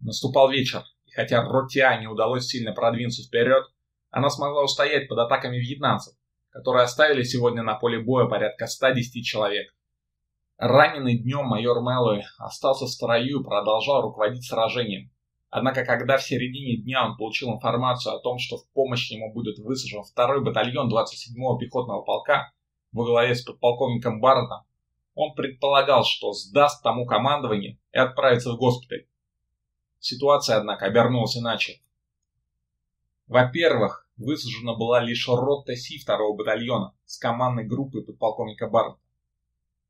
Наступал вечер, и хотя Ротиа не удалось сильно продвинуться вперед, она смогла устоять под атаками вьетнамцев, которые оставили сегодня на поле боя порядка 110 человек. Раненый днем майор Мэллоуи остался в строю и продолжал руководить сражением. Однако, когда в середине дня он получил информацию о том, что в помощь ему будет высажен второй батальон 27-го пехотного полка во главе с подполковником Барнетом, он предполагал, что сдаст тому командование и отправится в госпиталь. Ситуация, однако, обернулась иначе. Во-первых, высажена была лишь рота Си второго батальона с командной группой подполковника Барнета.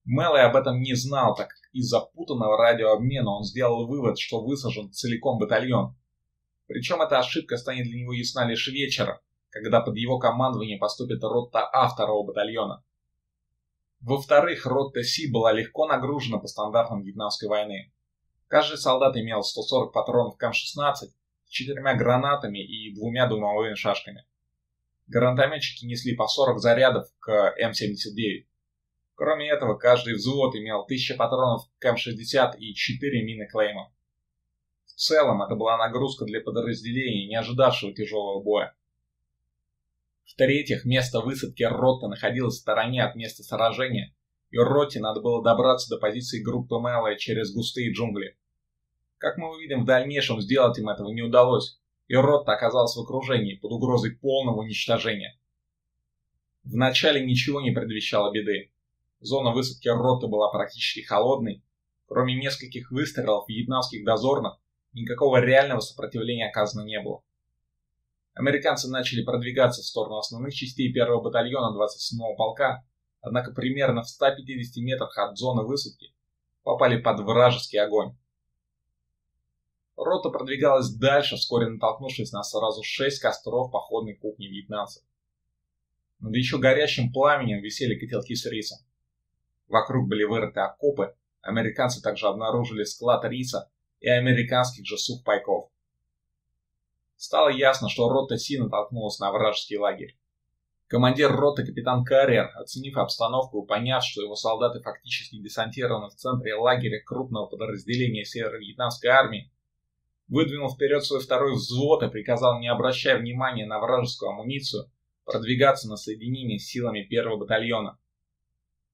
Мэллой об этом не знал, так как из запутанного радиообмена он сделал вывод, что высажен целиком батальон. Причем эта ошибка станет для него ясна лишь вечером, когда под его командование поступит рота А второго батальона. Во-вторых, рота Си была легко нагружена по стандартам вьетнамской войны. Каждый солдат имел 140 патронов КАМ-16 с четырьмя гранатами и двумя дымовыми шашками. Гранатометчики несли по 40 зарядов к М-79. Кроме этого, каждый взвод имел 1000 патронов к М-60 и 4 мины Клейма. В целом, это была нагрузка для подразделения, не ожидавшего тяжелого боя. В-третьих, место высадки роты находилось в стороне от места сражения, и роте надо было добраться до позиции группы Мэллоя через густые джунгли. Как мы увидим, в дальнейшем сделать им этого не удалось, и рота оказалась в окружении под угрозой полного уничтожения. Вначале ничего не предвещало беды. Зона высадки роты была практически холодной. Кроме нескольких выстрелов вьетнамских дозорных, никакого реального сопротивления оказано не было. Американцы начали продвигаться в сторону основных частей первого батальона 27-го полка, однако примерно в 150 метрах от зоны высадки попали под вражеский огонь. Рота продвигалась дальше, вскоре натолкнувшись на сразу шесть костров походной кухни вьетнамцев. Над еще горящим пламенем висели котелки с рисом. Вокруг были вырыты окопы, американцы также обнаружили склад риса и американских же сухпайков. Стало ясно, что рота Си натолкнулась на вражеский лагерь. Командир роты капитан Карриер, оценив обстановку и поняв, что его солдаты фактически десантированы в центре лагеря крупного подразделения северо-вьетнамской армии, выдвинул вперед свой второй взвод и приказал, не обращая внимания на вражескую амуницию, продвигаться на соединение с силами первого батальона.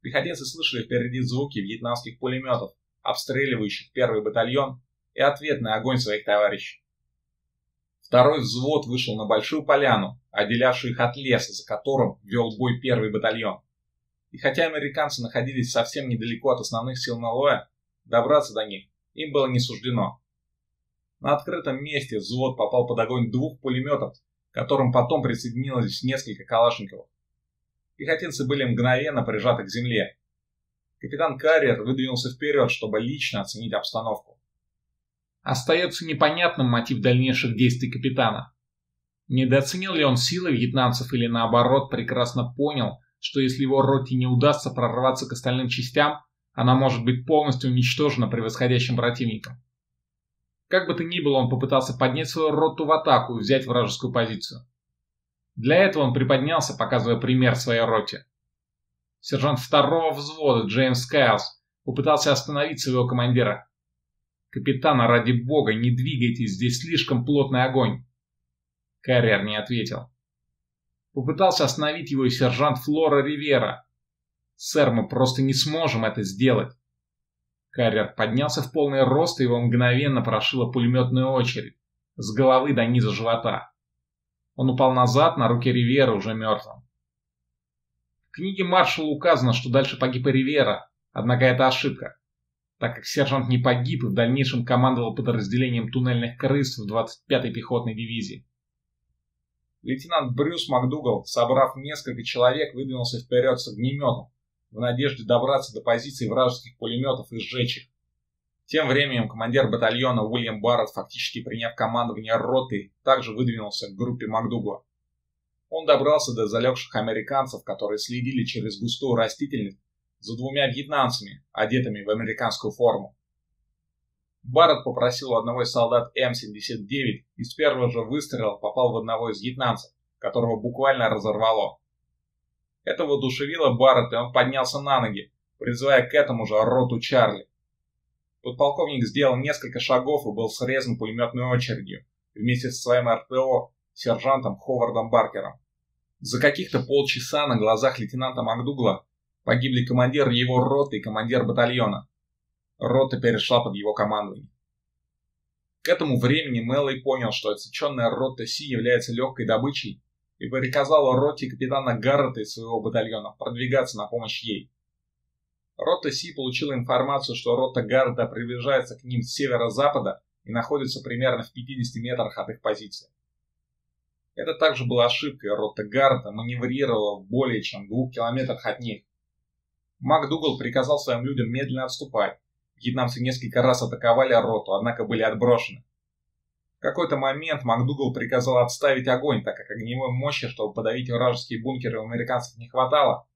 Пехотинцы слышали впереди звуки вьетнамских пулеметов, обстреливающих первый батальон, и ответный огонь своих товарищей. Второй взвод вышел на большую поляну, отделявшую их от леса, за которым вел бой первый батальон. И хотя американцы находились совсем недалеко от основных сил Налоя, добраться до них им было не суждено. На открытом месте взвод попал под огонь двух пулеметов, к которым потом присоединилось несколько калашниковых. Пехотинцы были мгновенно прижаты к земле. Капитан Карриер выдвинулся вперед, чтобы лично оценить обстановку. Остается непонятным мотив дальнейших действий капитана. Недооценил ли он силы вьетнамцев или наоборот прекрасно понял, что если его роте не удастся прорваться к остальным частям, она может быть полностью уничтожена превосходящим противником. Как бы то ни было, он попытался поднять свою роту в атаку и взять вражескую позицию. Для этого он приподнялся, показывая пример своей роте. Сержант второго взвода Джеймс Кайлс попытался остановить своего командира. «Капитана, ради бога, не двигайтесь, здесь слишком плотный огонь!» Карьер не ответил. Попытался остановить его и сержант Флора Ривера. «Сэр, мы просто не сможем это сделать!» Карьер поднялся в полный рост, и его мгновенно прошила пулеметная очередь с головы до низа живота. Он упал назад на руки Ривера уже мертвым. В книге маршала указано, что дальше погиб Ривера, однако это ошибка, так как сержант не погиб и в дальнейшем командовал подразделением туннельных крыс в 25-й пехотной дивизии. Лейтенант Брюс МакДугал, собрав несколько человек, выдвинулся вперед с огнеметом, в надежде добраться до позиций вражеских пулеметов и сжечь их. Тем временем командир батальона Уильям Барретт, фактически приняв командование роты, также выдвинулся к группе МакДугла. Он добрался до залегших американцев, которые следили через густую растительность за двумя вьетнамцами, одетыми в американскую форму. Барретт попросил у одного из солдат М-79 и с первого же выстрела попал в одного из вьетнамцев, которого буквально разорвало. Это воодушевило Барретта, и он поднялся на ноги, призывая к этому же роту Чарли. Подполковник сделал несколько шагов и был срезан пулеметной очередью вместе со своим РПО сержантом Ховардом Баркером. За каких-то полчаса на глазах лейтенанта Макдугла погибли командир его роты и командир батальона. Рота перешла под его командование. К этому времени Мэллой понял, что отсеченная рота Си является легкой добычей и приказал роте капитана Гаррета из своего батальона продвигаться на помощь ей. Рота Си получила информацию, что рота Гарда приближается к ним с северо-запада и находится примерно в 50 метрах от их позиции. Это также была ошибкой, рота Гарда маневрировала в более чем двух километрах от них. МакДугал приказал своим людям медленно отступать. Вьетнамцы несколько раз атаковали роту, однако были отброшены. В какой-то момент МакДугал приказал отставить огонь, так как огневой мощи, чтобы подавить вражеские бункеры у американцев не хватало,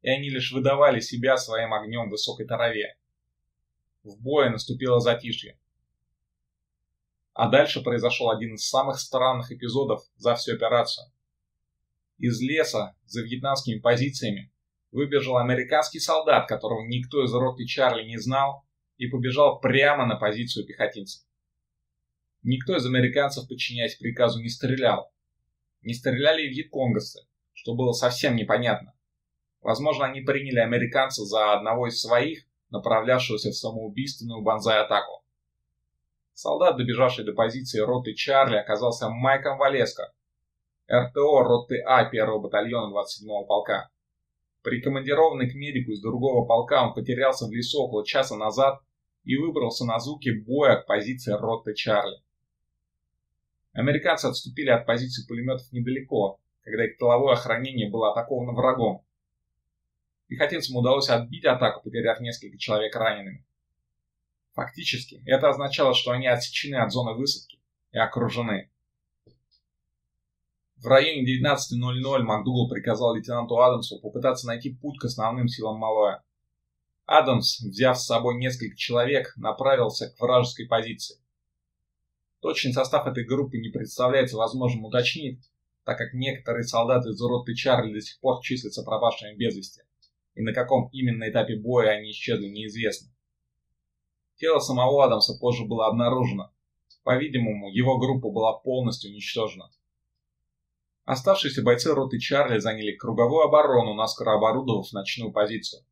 и они лишь выдавали себя своим огнем в высокой траве. В бое наступило затишье. А дальше произошел один из самых странных эпизодов за всю операцию. Из леса за вьетнамскими позициями выбежал американский солдат, которого никто из роты Чарли не знал, и побежал прямо на позицию пехотинцев. Никто из американцев, подчиняясь приказу, не стрелял. Не стреляли и вьетконговцы, что было совсем непонятно. Возможно, они приняли американца за одного из своих, направлявшегося в самоубийственную банзай-атаку. Солдат, добежавший до позиции роты Чарли, оказался Майком Валеско, РТО роты А 1 батальона 27-го полка. Прикомандированный к медику из другого полка, он потерялся в лесу около часа назад и выбрался на звуки боя к позиции роты Чарли. Американцы отступили от позиции пулеметов недалеко, когда их тыловое охранение было атаковано врагом. Пехотинцам удалось отбить атаку, потеряв несколько человек ранеными. Фактически, это означало, что они отсечены от зоны высадки и окружены. В районе 19.00 МакДугал приказал лейтенанту Адамсу попытаться найти путь к основным силам Малоя. Адамс, взяв с собой несколько человек, направился к вражеской позиции. Точный состав этой группы не представляется возможным уточнить, так как некоторые солдаты из роты Чарли до сих пор числятся пропавшими без вести и на каком именно этапе боя они исчезли, неизвестно. Тело самого Адамса позже было обнаружено. По-видимому, его группа была полностью уничтожена. Оставшиеся бойцы роты Чарли заняли круговую оборону, наскоро оборудовав ночную позицию.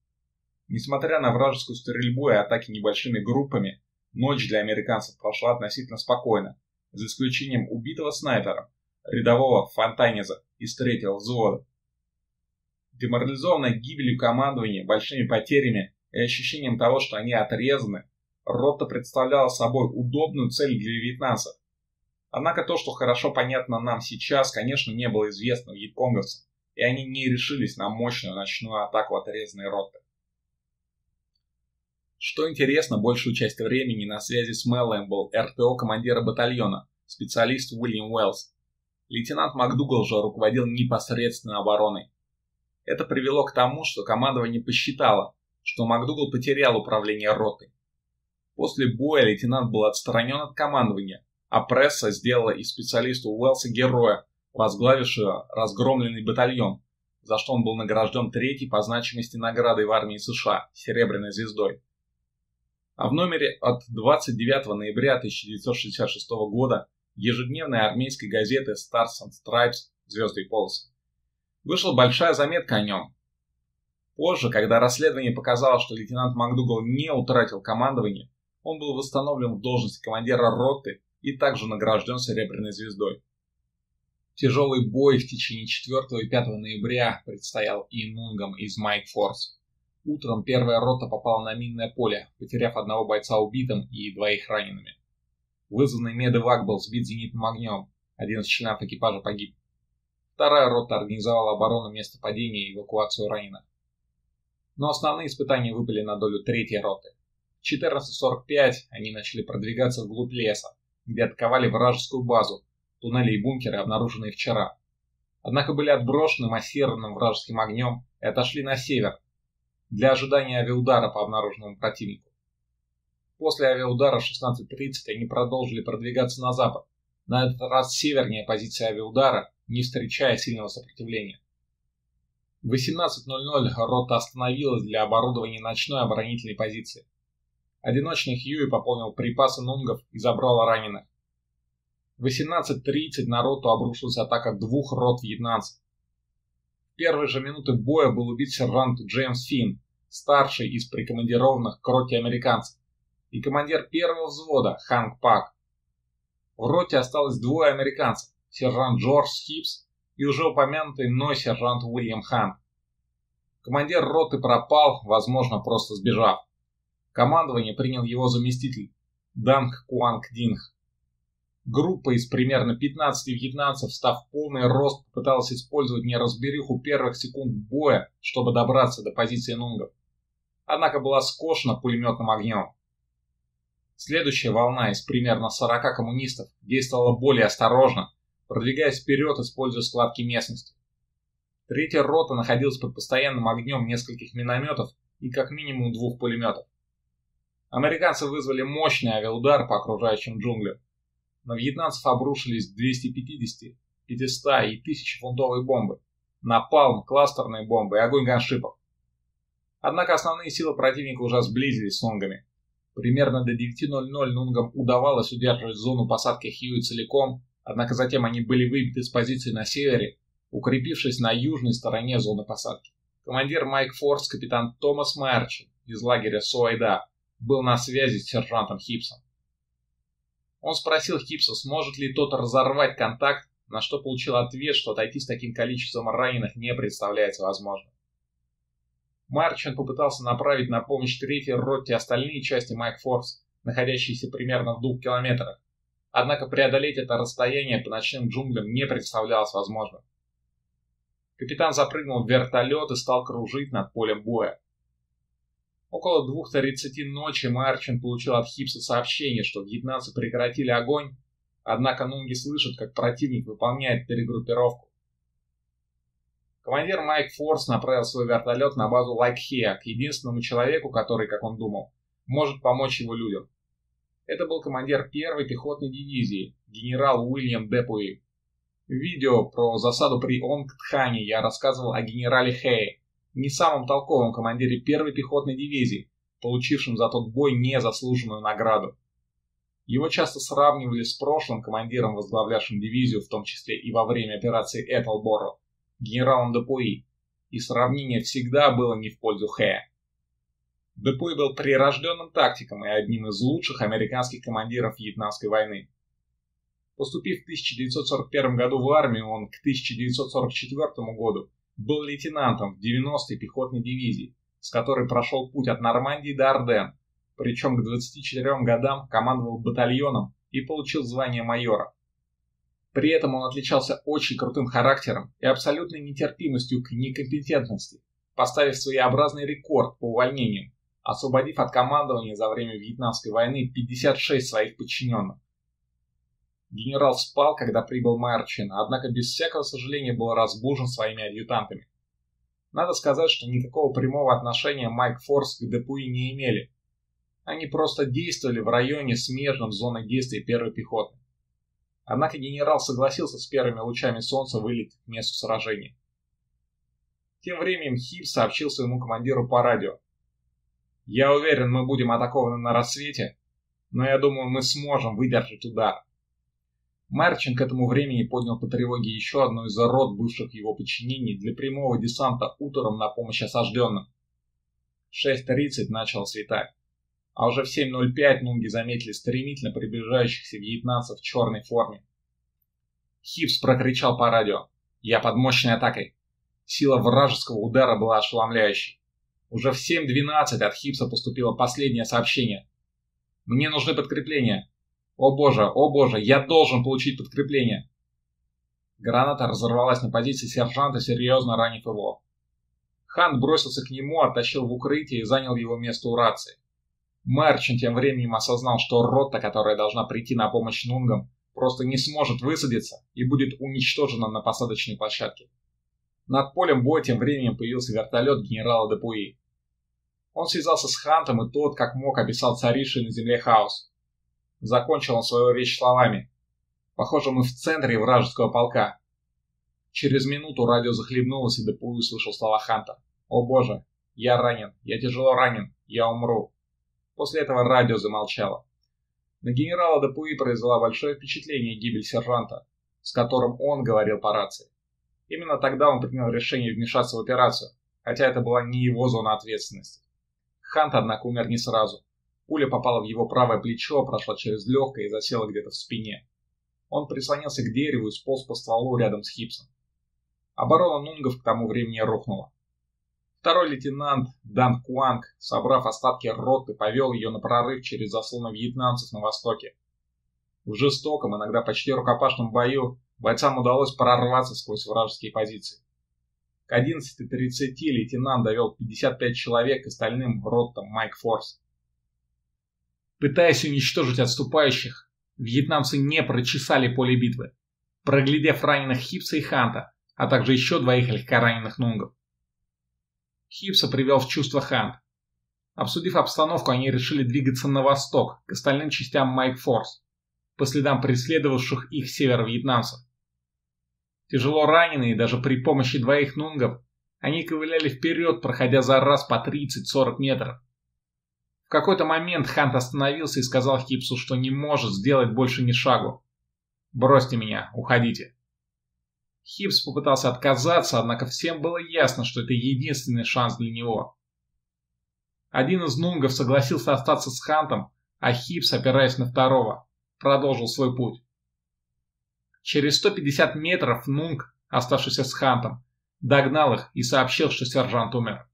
Несмотря на вражескую стрельбу и атаки небольшими группами, ночь для американцев прошла относительно спокойно, за исключением убитого снайпера, рядового Фонтанеза из третьего взвода деморализованная гибелью командования, большими потерями и ощущением того, что они отрезаны, рота представляла собой удобную цель для вьетнамцев. Однако то, что хорошо понятно нам сейчас, конечно, не было известно вьетконговцам, и они не решились на мощную ночную атаку отрезанной роты. Что интересно, большую часть времени на связи с Мэллоем был РТО командира батальона, специалист Уильям Уэллс. Лейтенант МакДугал же руководил непосредственно обороной. Это привело к тому, что командование посчитало, что МакДугал потерял управление ротой. После боя лейтенант был отстранен от командования, а пресса сделала из специалиста Уэллса героя, возглавившего разгромленный батальон, за что он был награжден третьей по значимости наградой в армии США – Серебряной звездой. А в номере от 29 ноября 1966 года ежедневной армейской газеты Stars and Stripes «Звезды и полосы» вышла большая заметка о нем. Позже, когда расследование показало, что лейтенант МакДугал не утратил командование, он был восстановлен в должности командира роты и также награжден Серебряной звездой. Тяжелый бой в течение 4 и 5 ноября предстоял Инунгам из Майк Форс. Утром первая рота попала на минное поле, потеряв одного бойца убитым и двоих ранеными. Вызванный медевак был сбит зенитным огнем, один из членов экипажа погиб. Вторая рота организовала оборону места падения и эвакуацию раненых. Но основные испытания выпали на долю третьей роты. В 14.45 они начали продвигаться вглубь леса, где атаковали вражескую базу, туннели и бункеры, обнаруженные вчера. Однако были отброшены массированным вражеским огнем и отошли на север, для ожидания авиаудара по обнаруженному противнику. После авиаудара в 16.30 они продолжили продвигаться на запад, на этот раз севернее позиции авиаудара, не встречая сильного сопротивления. В 18.00 рота остановилась для оборудования ночной оборонительной позиции. Одиночный Хьюи пополнил припасы нунгов и забрал раненых. В 18.30 на роту обрушилась атака двух рот вьетнамцев. В первые же минуты боя был убит сержант Джеймс Финн, старший из прикомандированных к роте американцев, и командир первого взвода Ханк Пак. В роте осталось двое американцев, сержант Джордж Хипс и уже упомянутый мной сержант Уильям Хант. Командир роты пропал, возможно, просто сбежав. Командование принял его заместитель Данг Куанг Динг. Группа из примерно 15 вьетнамцев, став полный рост, попыталась использовать неразбериху первых секунд боя, чтобы добраться до позиции нунгов. Однако была скошена пулеметным огнем. Следующая волна из примерно 40 коммунистов действовала более осторожно, продвигаясь вперед, используя складки местности. Третья рота находилась под постоянным огнем нескольких минометов и как минимум двух пулеметов. Американцы вызвали мощный авиаудар по окружающим джунглям. На вьетнамцев обрушились 250, 500 и 1000 фунтовые бомбы, напалм, кластерные бомбы и огонь ганшипов. Однако основные силы противника уже сблизились с нунгами. Примерно до 9.00 нунгам удавалось удерживать зону посадки Хьюи целиком, однако затем они были выбиты с позиции на севере, укрепившись на южной стороне зоны посадки. Командир Майк Форс, капитан Томас Марчин из лагеря Суайда, был на связи с сержантом Хипсом. Он спросил Хипса, сможет ли тот разорвать контакт, на что получил ответ, что отойти с таким количеством раненых не представляется возможным. Марчин попытался направить на помощь третьей роте остальные части Майк Форс, находящиеся примерно в двух километрах. Однако преодолеть это расстояние по ночным джунглям не представлялось возможным. Капитан запрыгнул в вертолет и стал кружить над полем боя. Около 2.30 ночи Марчин получил от Хипса сообщение, что вьетнамцы прекратили огонь, однако Нунги слышат, как противник выполняет перегруппировку. Командир Майк Форс направил свой вертолет на базу Лайкхеа к единственному человеку, который, как он думал, может помочь его людям. Это был командир первой пехотной дивизии, генерал Уильям Депуи. В видео про засаду при Онгтхане я рассказывал о генерале Хэе, не самым толковым командире первой пехотной дивизии, получившим за тот бой незаслуженную награду. Его часто сравнивали с прошлым командиром, возглавлявшим дивизию, в том числе и во время операции Эпплборо, генералом Депуи, и сравнение всегда было не в пользу Хэя. Депуи был прирожденным тактиком и одним из лучших американских командиров Вьетнамской войны. Поступив в 1941 году в армию, он к 1944 году был лейтенантом в 90-й пехотной дивизии, с которой прошел путь от Нормандии до Орден, причем к 24 годам командовал батальоном и получил звание майора. При этом он отличался очень крутым характером и абсолютной нетерпимостью к некомпетентности, поставив своеобразный рекорд по увольнениям, освободив от командования за время Вьетнамской войны 56 своих подчиненных. Генерал спал, когда прибыл Марчин, однако без всякого сожаления был разбужен своими адъютантами. Надо сказать, что никакого прямого отношения Майк Форс к Депуи не имели. Они просто действовали в районе, смежном с зоной действия первой пехоты. Однако генерал согласился с первыми лучами солнца вылететь к месту сражения. Тем временем Хиль сообщил своему командиру по радио. «Я уверен, мы будем атакованы на рассвете, но я думаю, мы сможем выдержать удар». Марчин к этому времени поднял по тревоге еще одну из рот бывших его подчинений для прямого десанта утром на помощь осажденным. В 6.30 начало светать, а уже в 7.05 нунги заметили стремительно приближающихся вьетнамцев в черной форме. Хипс прокричал по радио. «Я под мощной атакой!» Сила вражеского удара была ошеломляющей. Уже в 7.12 от Хипса поступило последнее сообщение. «Мне нужны подкрепления. О боже, о боже, я должен получить подкрепление. Граната разорвалась на позиции сержанта, серьезно ранив его. Хан бросился к нему, оттащил в укрытие и занял его место у рации. Мерчен тем временем осознал, что рота, которая должна прийти на помощь нунгам, просто не сможет высадиться и будет уничтожена на посадочной площадке. Над полем боя тем временем появился вертолет генерала Депуи. Он связался с Хантом, и тот, как мог, описал царивший на земле хаос. Закончил он свою речь словами. Похоже, мы в центре вражеского полка. Через минуту радио захлебнулось, и Депуй услышал слова Ханта. «О боже, я ранен, я тяжело ранен, я умру». После этого радио замолчало. На генерала Депуи произвела большое впечатление гибель сержанта, с которым он говорил по рации. Именно тогда он принял решение вмешаться в операцию, хотя это была не его зона ответственности. Хант, однако, умер не сразу. Пуля попала в его правое плечо, прошла через легкое и засела где-то в спине. Он прислонился к дереву и сполз по стволу рядом с Хипсом. Оборона Нунгов к тому времени рухнула. Второй лейтенант Дан Куанг, собрав остатки роты, повел ее на прорыв через заслоны вьетнамцев на востоке. В жестоком, иногда почти рукопашном бою бойцам удалось прорваться сквозь вражеские позиции. К 11.30 лейтенант довел 55 человек к остальным ротам Майк Форс. Пытаясь уничтожить отступающих, вьетнамцы не прочесали поле битвы, проглядев раненых Хипса и Ханта, а также еще двоих легкораненых нунгов. Хипса привел в чувство Хант. Обсудив обстановку, они решили двигаться на восток, к остальным частям Майк Форс, по следам преследовавших их северо-вьетнамцев. Тяжело раненые, даже при помощи двоих нунгов, они ковыляли вперед, проходя за раз по 30-40 метров. В какой-то момент Хант остановился и сказал Хипсу, что не может сделать больше ни шагу. «Бросьте меня, уходите». Хипс попытался отказаться, однако всем было ясно, что это единственный шанс для него. Один из нунгов согласился остаться с Хантом, а Хипс, опираясь на второго, продолжил свой путь. Через 150 метров нунг, оставшийся с Хантом, догнал их и сообщил, что сержант умер.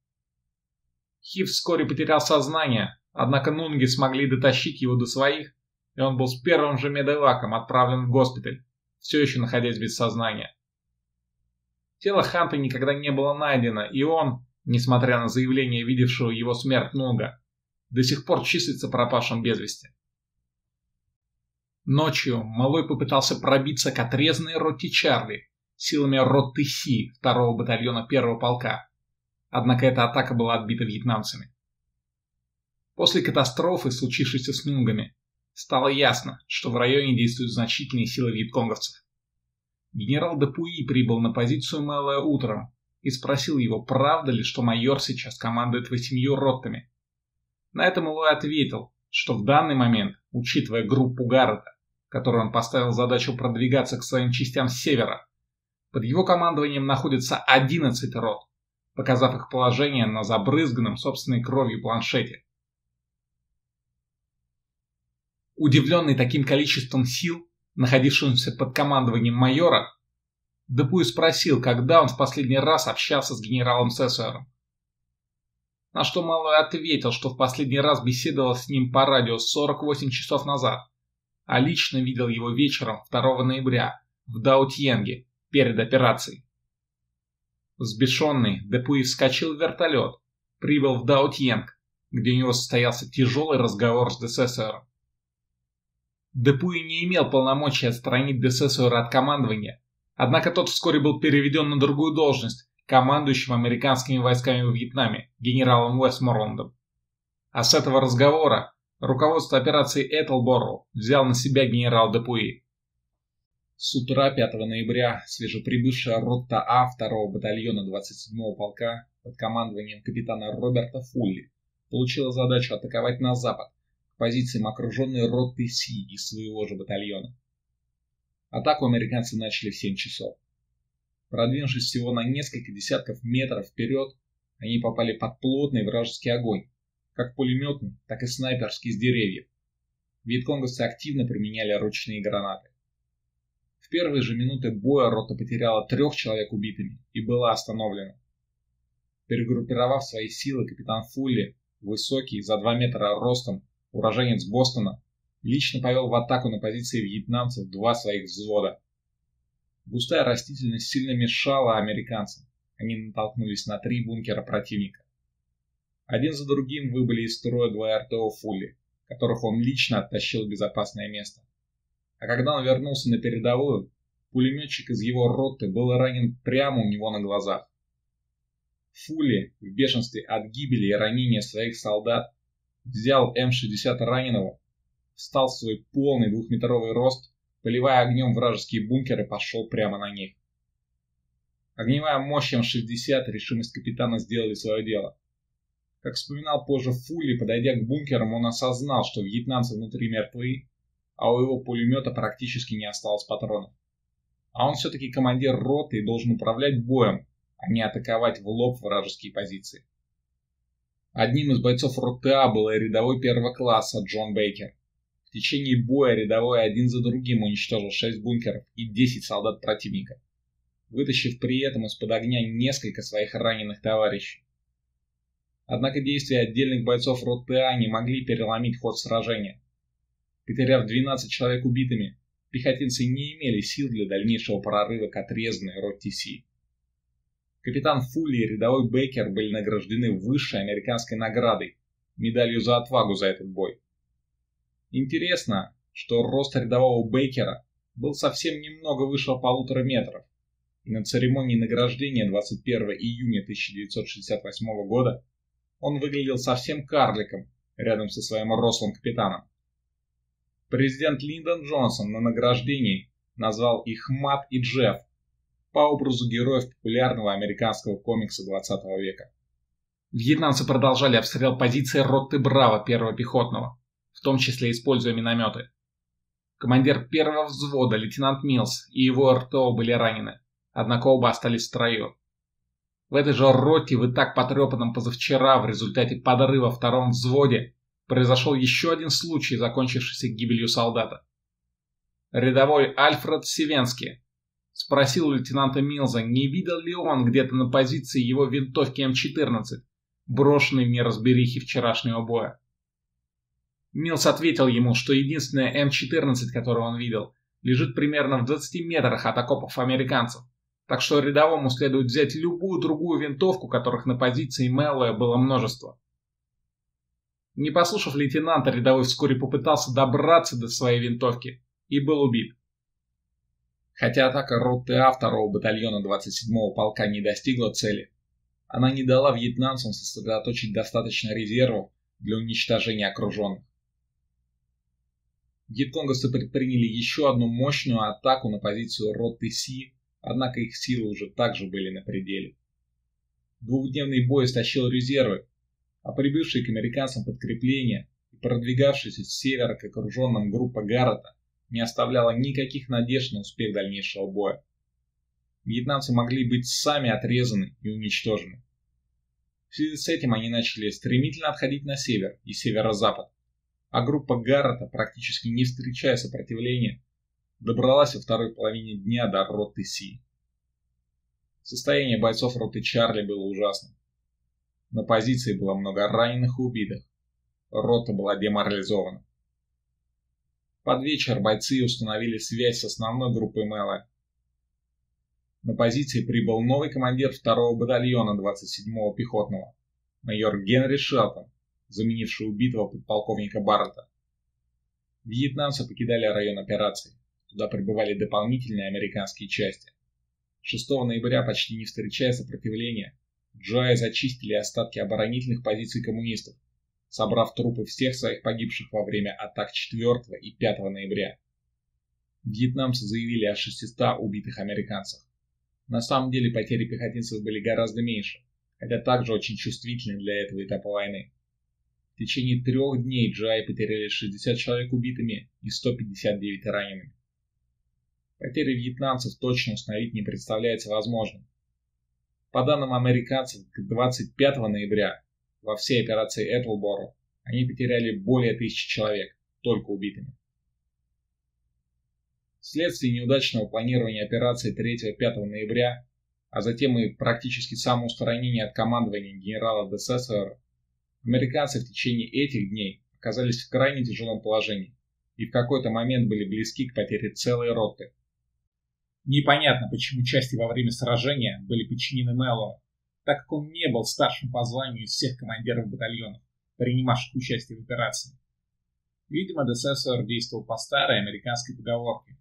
Хипс вскоре потерял сознание, Однако нунги смогли дотащить его до своих, и он был с первым же медеваком отправлен в госпиталь, все еще находясь без сознания. Тело Ханта никогда не было найдено, и он, несмотря на заявление видевшего его смерть Нунга, до сих пор числится пропавшим без вести. Ночью Малой попытался пробиться к отрезанной роте Чарли силами роты Си второго батальона первого полка, однако эта атака была отбита вьетнамцами. После катастрофы, случившейся с Нунгами, стало ясно, что в районе действуют значительные силы вьетконговцев. Генерал Депуи прибыл на позицию Мэллоя утром и спросил его, правда ли, что майор сейчас командует восемью ротами. На это Мэллой ответил, что в данный момент, учитывая группу Гаррета, которую он поставил задачу продвигаться к своим частям с севера, под его командованием находится 11 рот, показав их положение на забрызганном собственной кровью планшете. Удивленный таким количеством сил, находившимся под командованием майора, Депуй спросил, когда он в последний раз общался с генералом Сессуэром. на что Малой ответил, что в последний раз беседовал с ним по радио 48 часов назад, а лично видел его вечером 2 ноября в Даутьенге перед операцией. Взбешенный, Депуи вскочил в вертолет, прибыл в Даутьенг, где у него состоялся тяжелый разговор с ДССР. Депуи не имел полномочий отстранить ДССР от командования, однако тот вскоре был переведен на другую должность, командующим американскими войсками в Вьетнаме, генералом Уэстморландом. А с этого разговора руководство операции Этлборроу взял на себя генерал Депуи. С утра 5 ноября свежеприбывшая рота А 2 батальона 27-го полка под командованием капитана Роберта Фулли получила задачу атаковать на запад, позициям окруженной роты Си из своего же батальона. Атаку американцы начали в 7 часов. Продвинувшись всего на несколько десятков метров вперед, они попали под плотный вражеский огонь, как пулеметный, так и снайперский с деревьев. Вьетконговцы активно применяли ручные гранаты. В первые же минуты боя рота потеряла трех человек убитыми и была остановлена. Перегруппировав свои силы, капитан Фулли, высокий, за 2 метра ростом, уроженец Бостона, лично повел в атаку на позиции вьетнамцев два своих взвода. Густая растительность сильно мешала американцам. Они натолкнулись на три бункера противника. Один за другим выбыли из строя два РТО Фулли, которых он лично оттащил в безопасное место. А когда он вернулся на передовую, пулеметчик из его роты был ранен прямо у него на глазах. Фули, в бешенстве от гибели и ранения своих солдат, взял М-60 раненого, встал в свой полный двухметровый рост поливая огнем вражеские бункеры, пошел прямо на них. Огневая мощь М-60, решимость капитана сделали свое дело. Как вспоминал позже Фулли, подойдя к бункерам, он осознал, что вьетнамцы внутри мертвы, а у его пулемета практически не осталось патронов. А он все-таки командир роты и должен управлять боем, а не атаковать в лоб вражеские позиции. Одним из бойцов роты А был рядовой первого класса Джон Бейкер. В течение боя рядовой один за другим уничтожил 6 бункеров и 10 солдат противника, вытащив при этом из-под огня несколько своих раненых товарищей. Однако действия отдельных бойцов роты А не могли переломить ход сражения. Потеряв 12 человек убитыми, пехотинцы не имели сил для дальнейшего прорыва к отрезанной роте Си. Капитан Фулли и рядовой Бейкер были награждены высшей американской наградой – медалью за отвагу за этот бой. Интересно, что рост рядового Бейкера был совсем немного выше полутора метров, и на церемонии награждения 21 июня 1968 года он выглядел совсем карликом рядом со своим рослым капитаном. Президент Линдон Джонсон на награждении назвал их Мат и Джефф по образу героев популярного американского комикса 20 века. Вьетнамцы продолжали обстрел позиции роты Браво первого пехотного, в том числе используя минометы. Командир первого взвода, лейтенант Милс, и его РТО были ранены, однако оба остались в строю. В этой же роте в и так потрепанном позавчера в результате подрыва в втором взводе произошел еще один случай, закончившийся гибелью солдата. Рядовой Альфред Севенский спросил лейтенанта Милза, не видел ли он где-то на позиции его винтовки М14, брошенной в неразберихе вчерашнего боя. Милс ответил ему, что единственная М14, которую он видел, лежит примерно в 20 метрах от окопов американцев, так что рядовому следует взять любую другую винтовку, которых на позиции Мэллоя было множество. Не послушав лейтенанта, рядовой вскоре попытался добраться до своей винтовки и был убит. Хотя атака роты А 2 батальона 27-го полка не достигла цели, она не дала вьетнамцам сосредоточить достаточно резервов для уничтожения окруженных. Вьетконговцы предприняли еще одну мощную атаку на позицию роты Си, однако их силы уже также были на пределе. Двухдневный бой истощил резервы, а прибывшие к американцам подкрепления и продвигавшаяся с севера к окруженным группа Гаррета не оставляла никаких надежд на успех дальнейшего боя. Вьетнамцы могли быть сами отрезаны и уничтожены. В связи с этим они начали стремительно отходить на север и северо-запад, а группа Гаррета, практически не встречая сопротивления, добралась во второй половине дня до роты Си. Состояние бойцов роты Чарли было ужасным. На позиции было много раненых и убитых. Рота была деморализована. Под вечер бойцы установили связь с основной группой Мэла. На позиции прибыл новый командир 2-го батальона 27-го пехотного, майор Генри Шелтон, заменивший убитого подполковника Баррета. Вьетнамцы покидали район операции. Туда прибывали дополнительные американские части. 6 ноября, почти не встречая сопротивления, Джоя зачистили остатки оборонительных позиций коммунистов, собрав трупы всех своих погибших во время атак 4 и 5 ноября. Вьетнамцы заявили о 600 убитых американцах. На самом деле потери пехотинцев были гораздо меньше, хотя также очень чувствительны для этого этапа войны. В течение трех дней Джай потеряли 60 человек убитыми и 159 ранеными. Потери вьетнамцев точно установить не представляется возможным. По данным американцев, к 25 ноября во всей операции Этлборо они потеряли более тысячи человек, только убитыми. Вследствие неудачного планирования операции 3-5 ноября, а затем и практически самоустранения от командования генерала ДССР, американцы в течение этих дней оказались в крайне тяжелом положении и в какой-то момент были близки к потере целой роты. Непонятно, почему части во время сражения были подчинены Мэллоу, так как он не был старшим по званию из всех командиров батальонов, принимавших участие в операции. Видимо, ДССР действовал по старой американской поговорке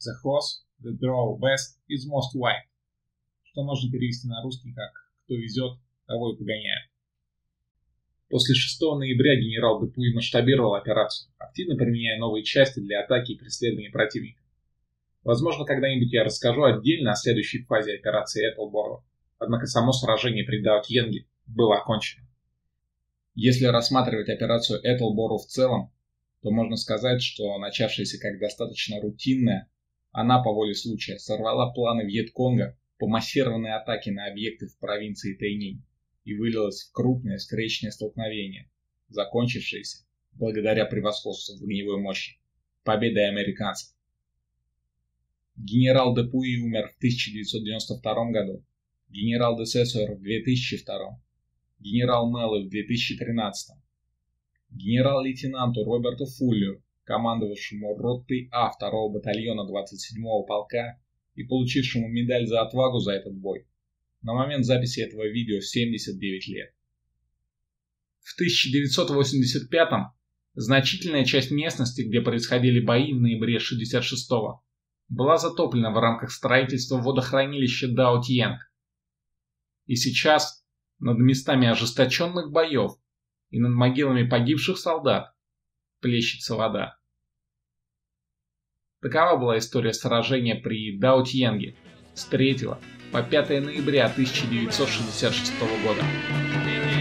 The horse that drove west is most white, что можно перевести на русский как «кто везет, того и погоняет». После 6 ноября генерал Депуи масштабировал операцию, активно применяя новые части для атаки и преследования противника. Возможно, когда-нибудь я расскажу отдельно о следующей фазе операции Эпплборо, однако само сражение при Даутьенге было окончено. Если рассматривать операцию Этлбору в целом, то можно сказать, что начавшаяся как достаточно рутинная, она по воле случая сорвала планы Вьетконга по массированной атаке на объекты в провинции Тайнинь и вылилась в крупное встречное столкновение, закончившееся, благодаря превосходству в огневой мощи, победой американцев. Генерал Депуи умер в 1992 году, генерал Десессор в 2002, генерал Меллы в 2013, генерал-лейтенанту Роберту Фуллию командовавшему ротой А 2 батальона 27-го полка и получившему медаль за отвагу за этот бой. На момент записи этого видео 79 лет. В 1985-м значительная часть местности, где происходили бои в ноябре 66-го, была затоплена в рамках строительства водохранилища Даотьенг. И сейчас над местами ожесточенных боев и над могилами погибших солдат плещется вода. Такова была история сражения при Даутьенге с 3 по 5 ноября 1966 года.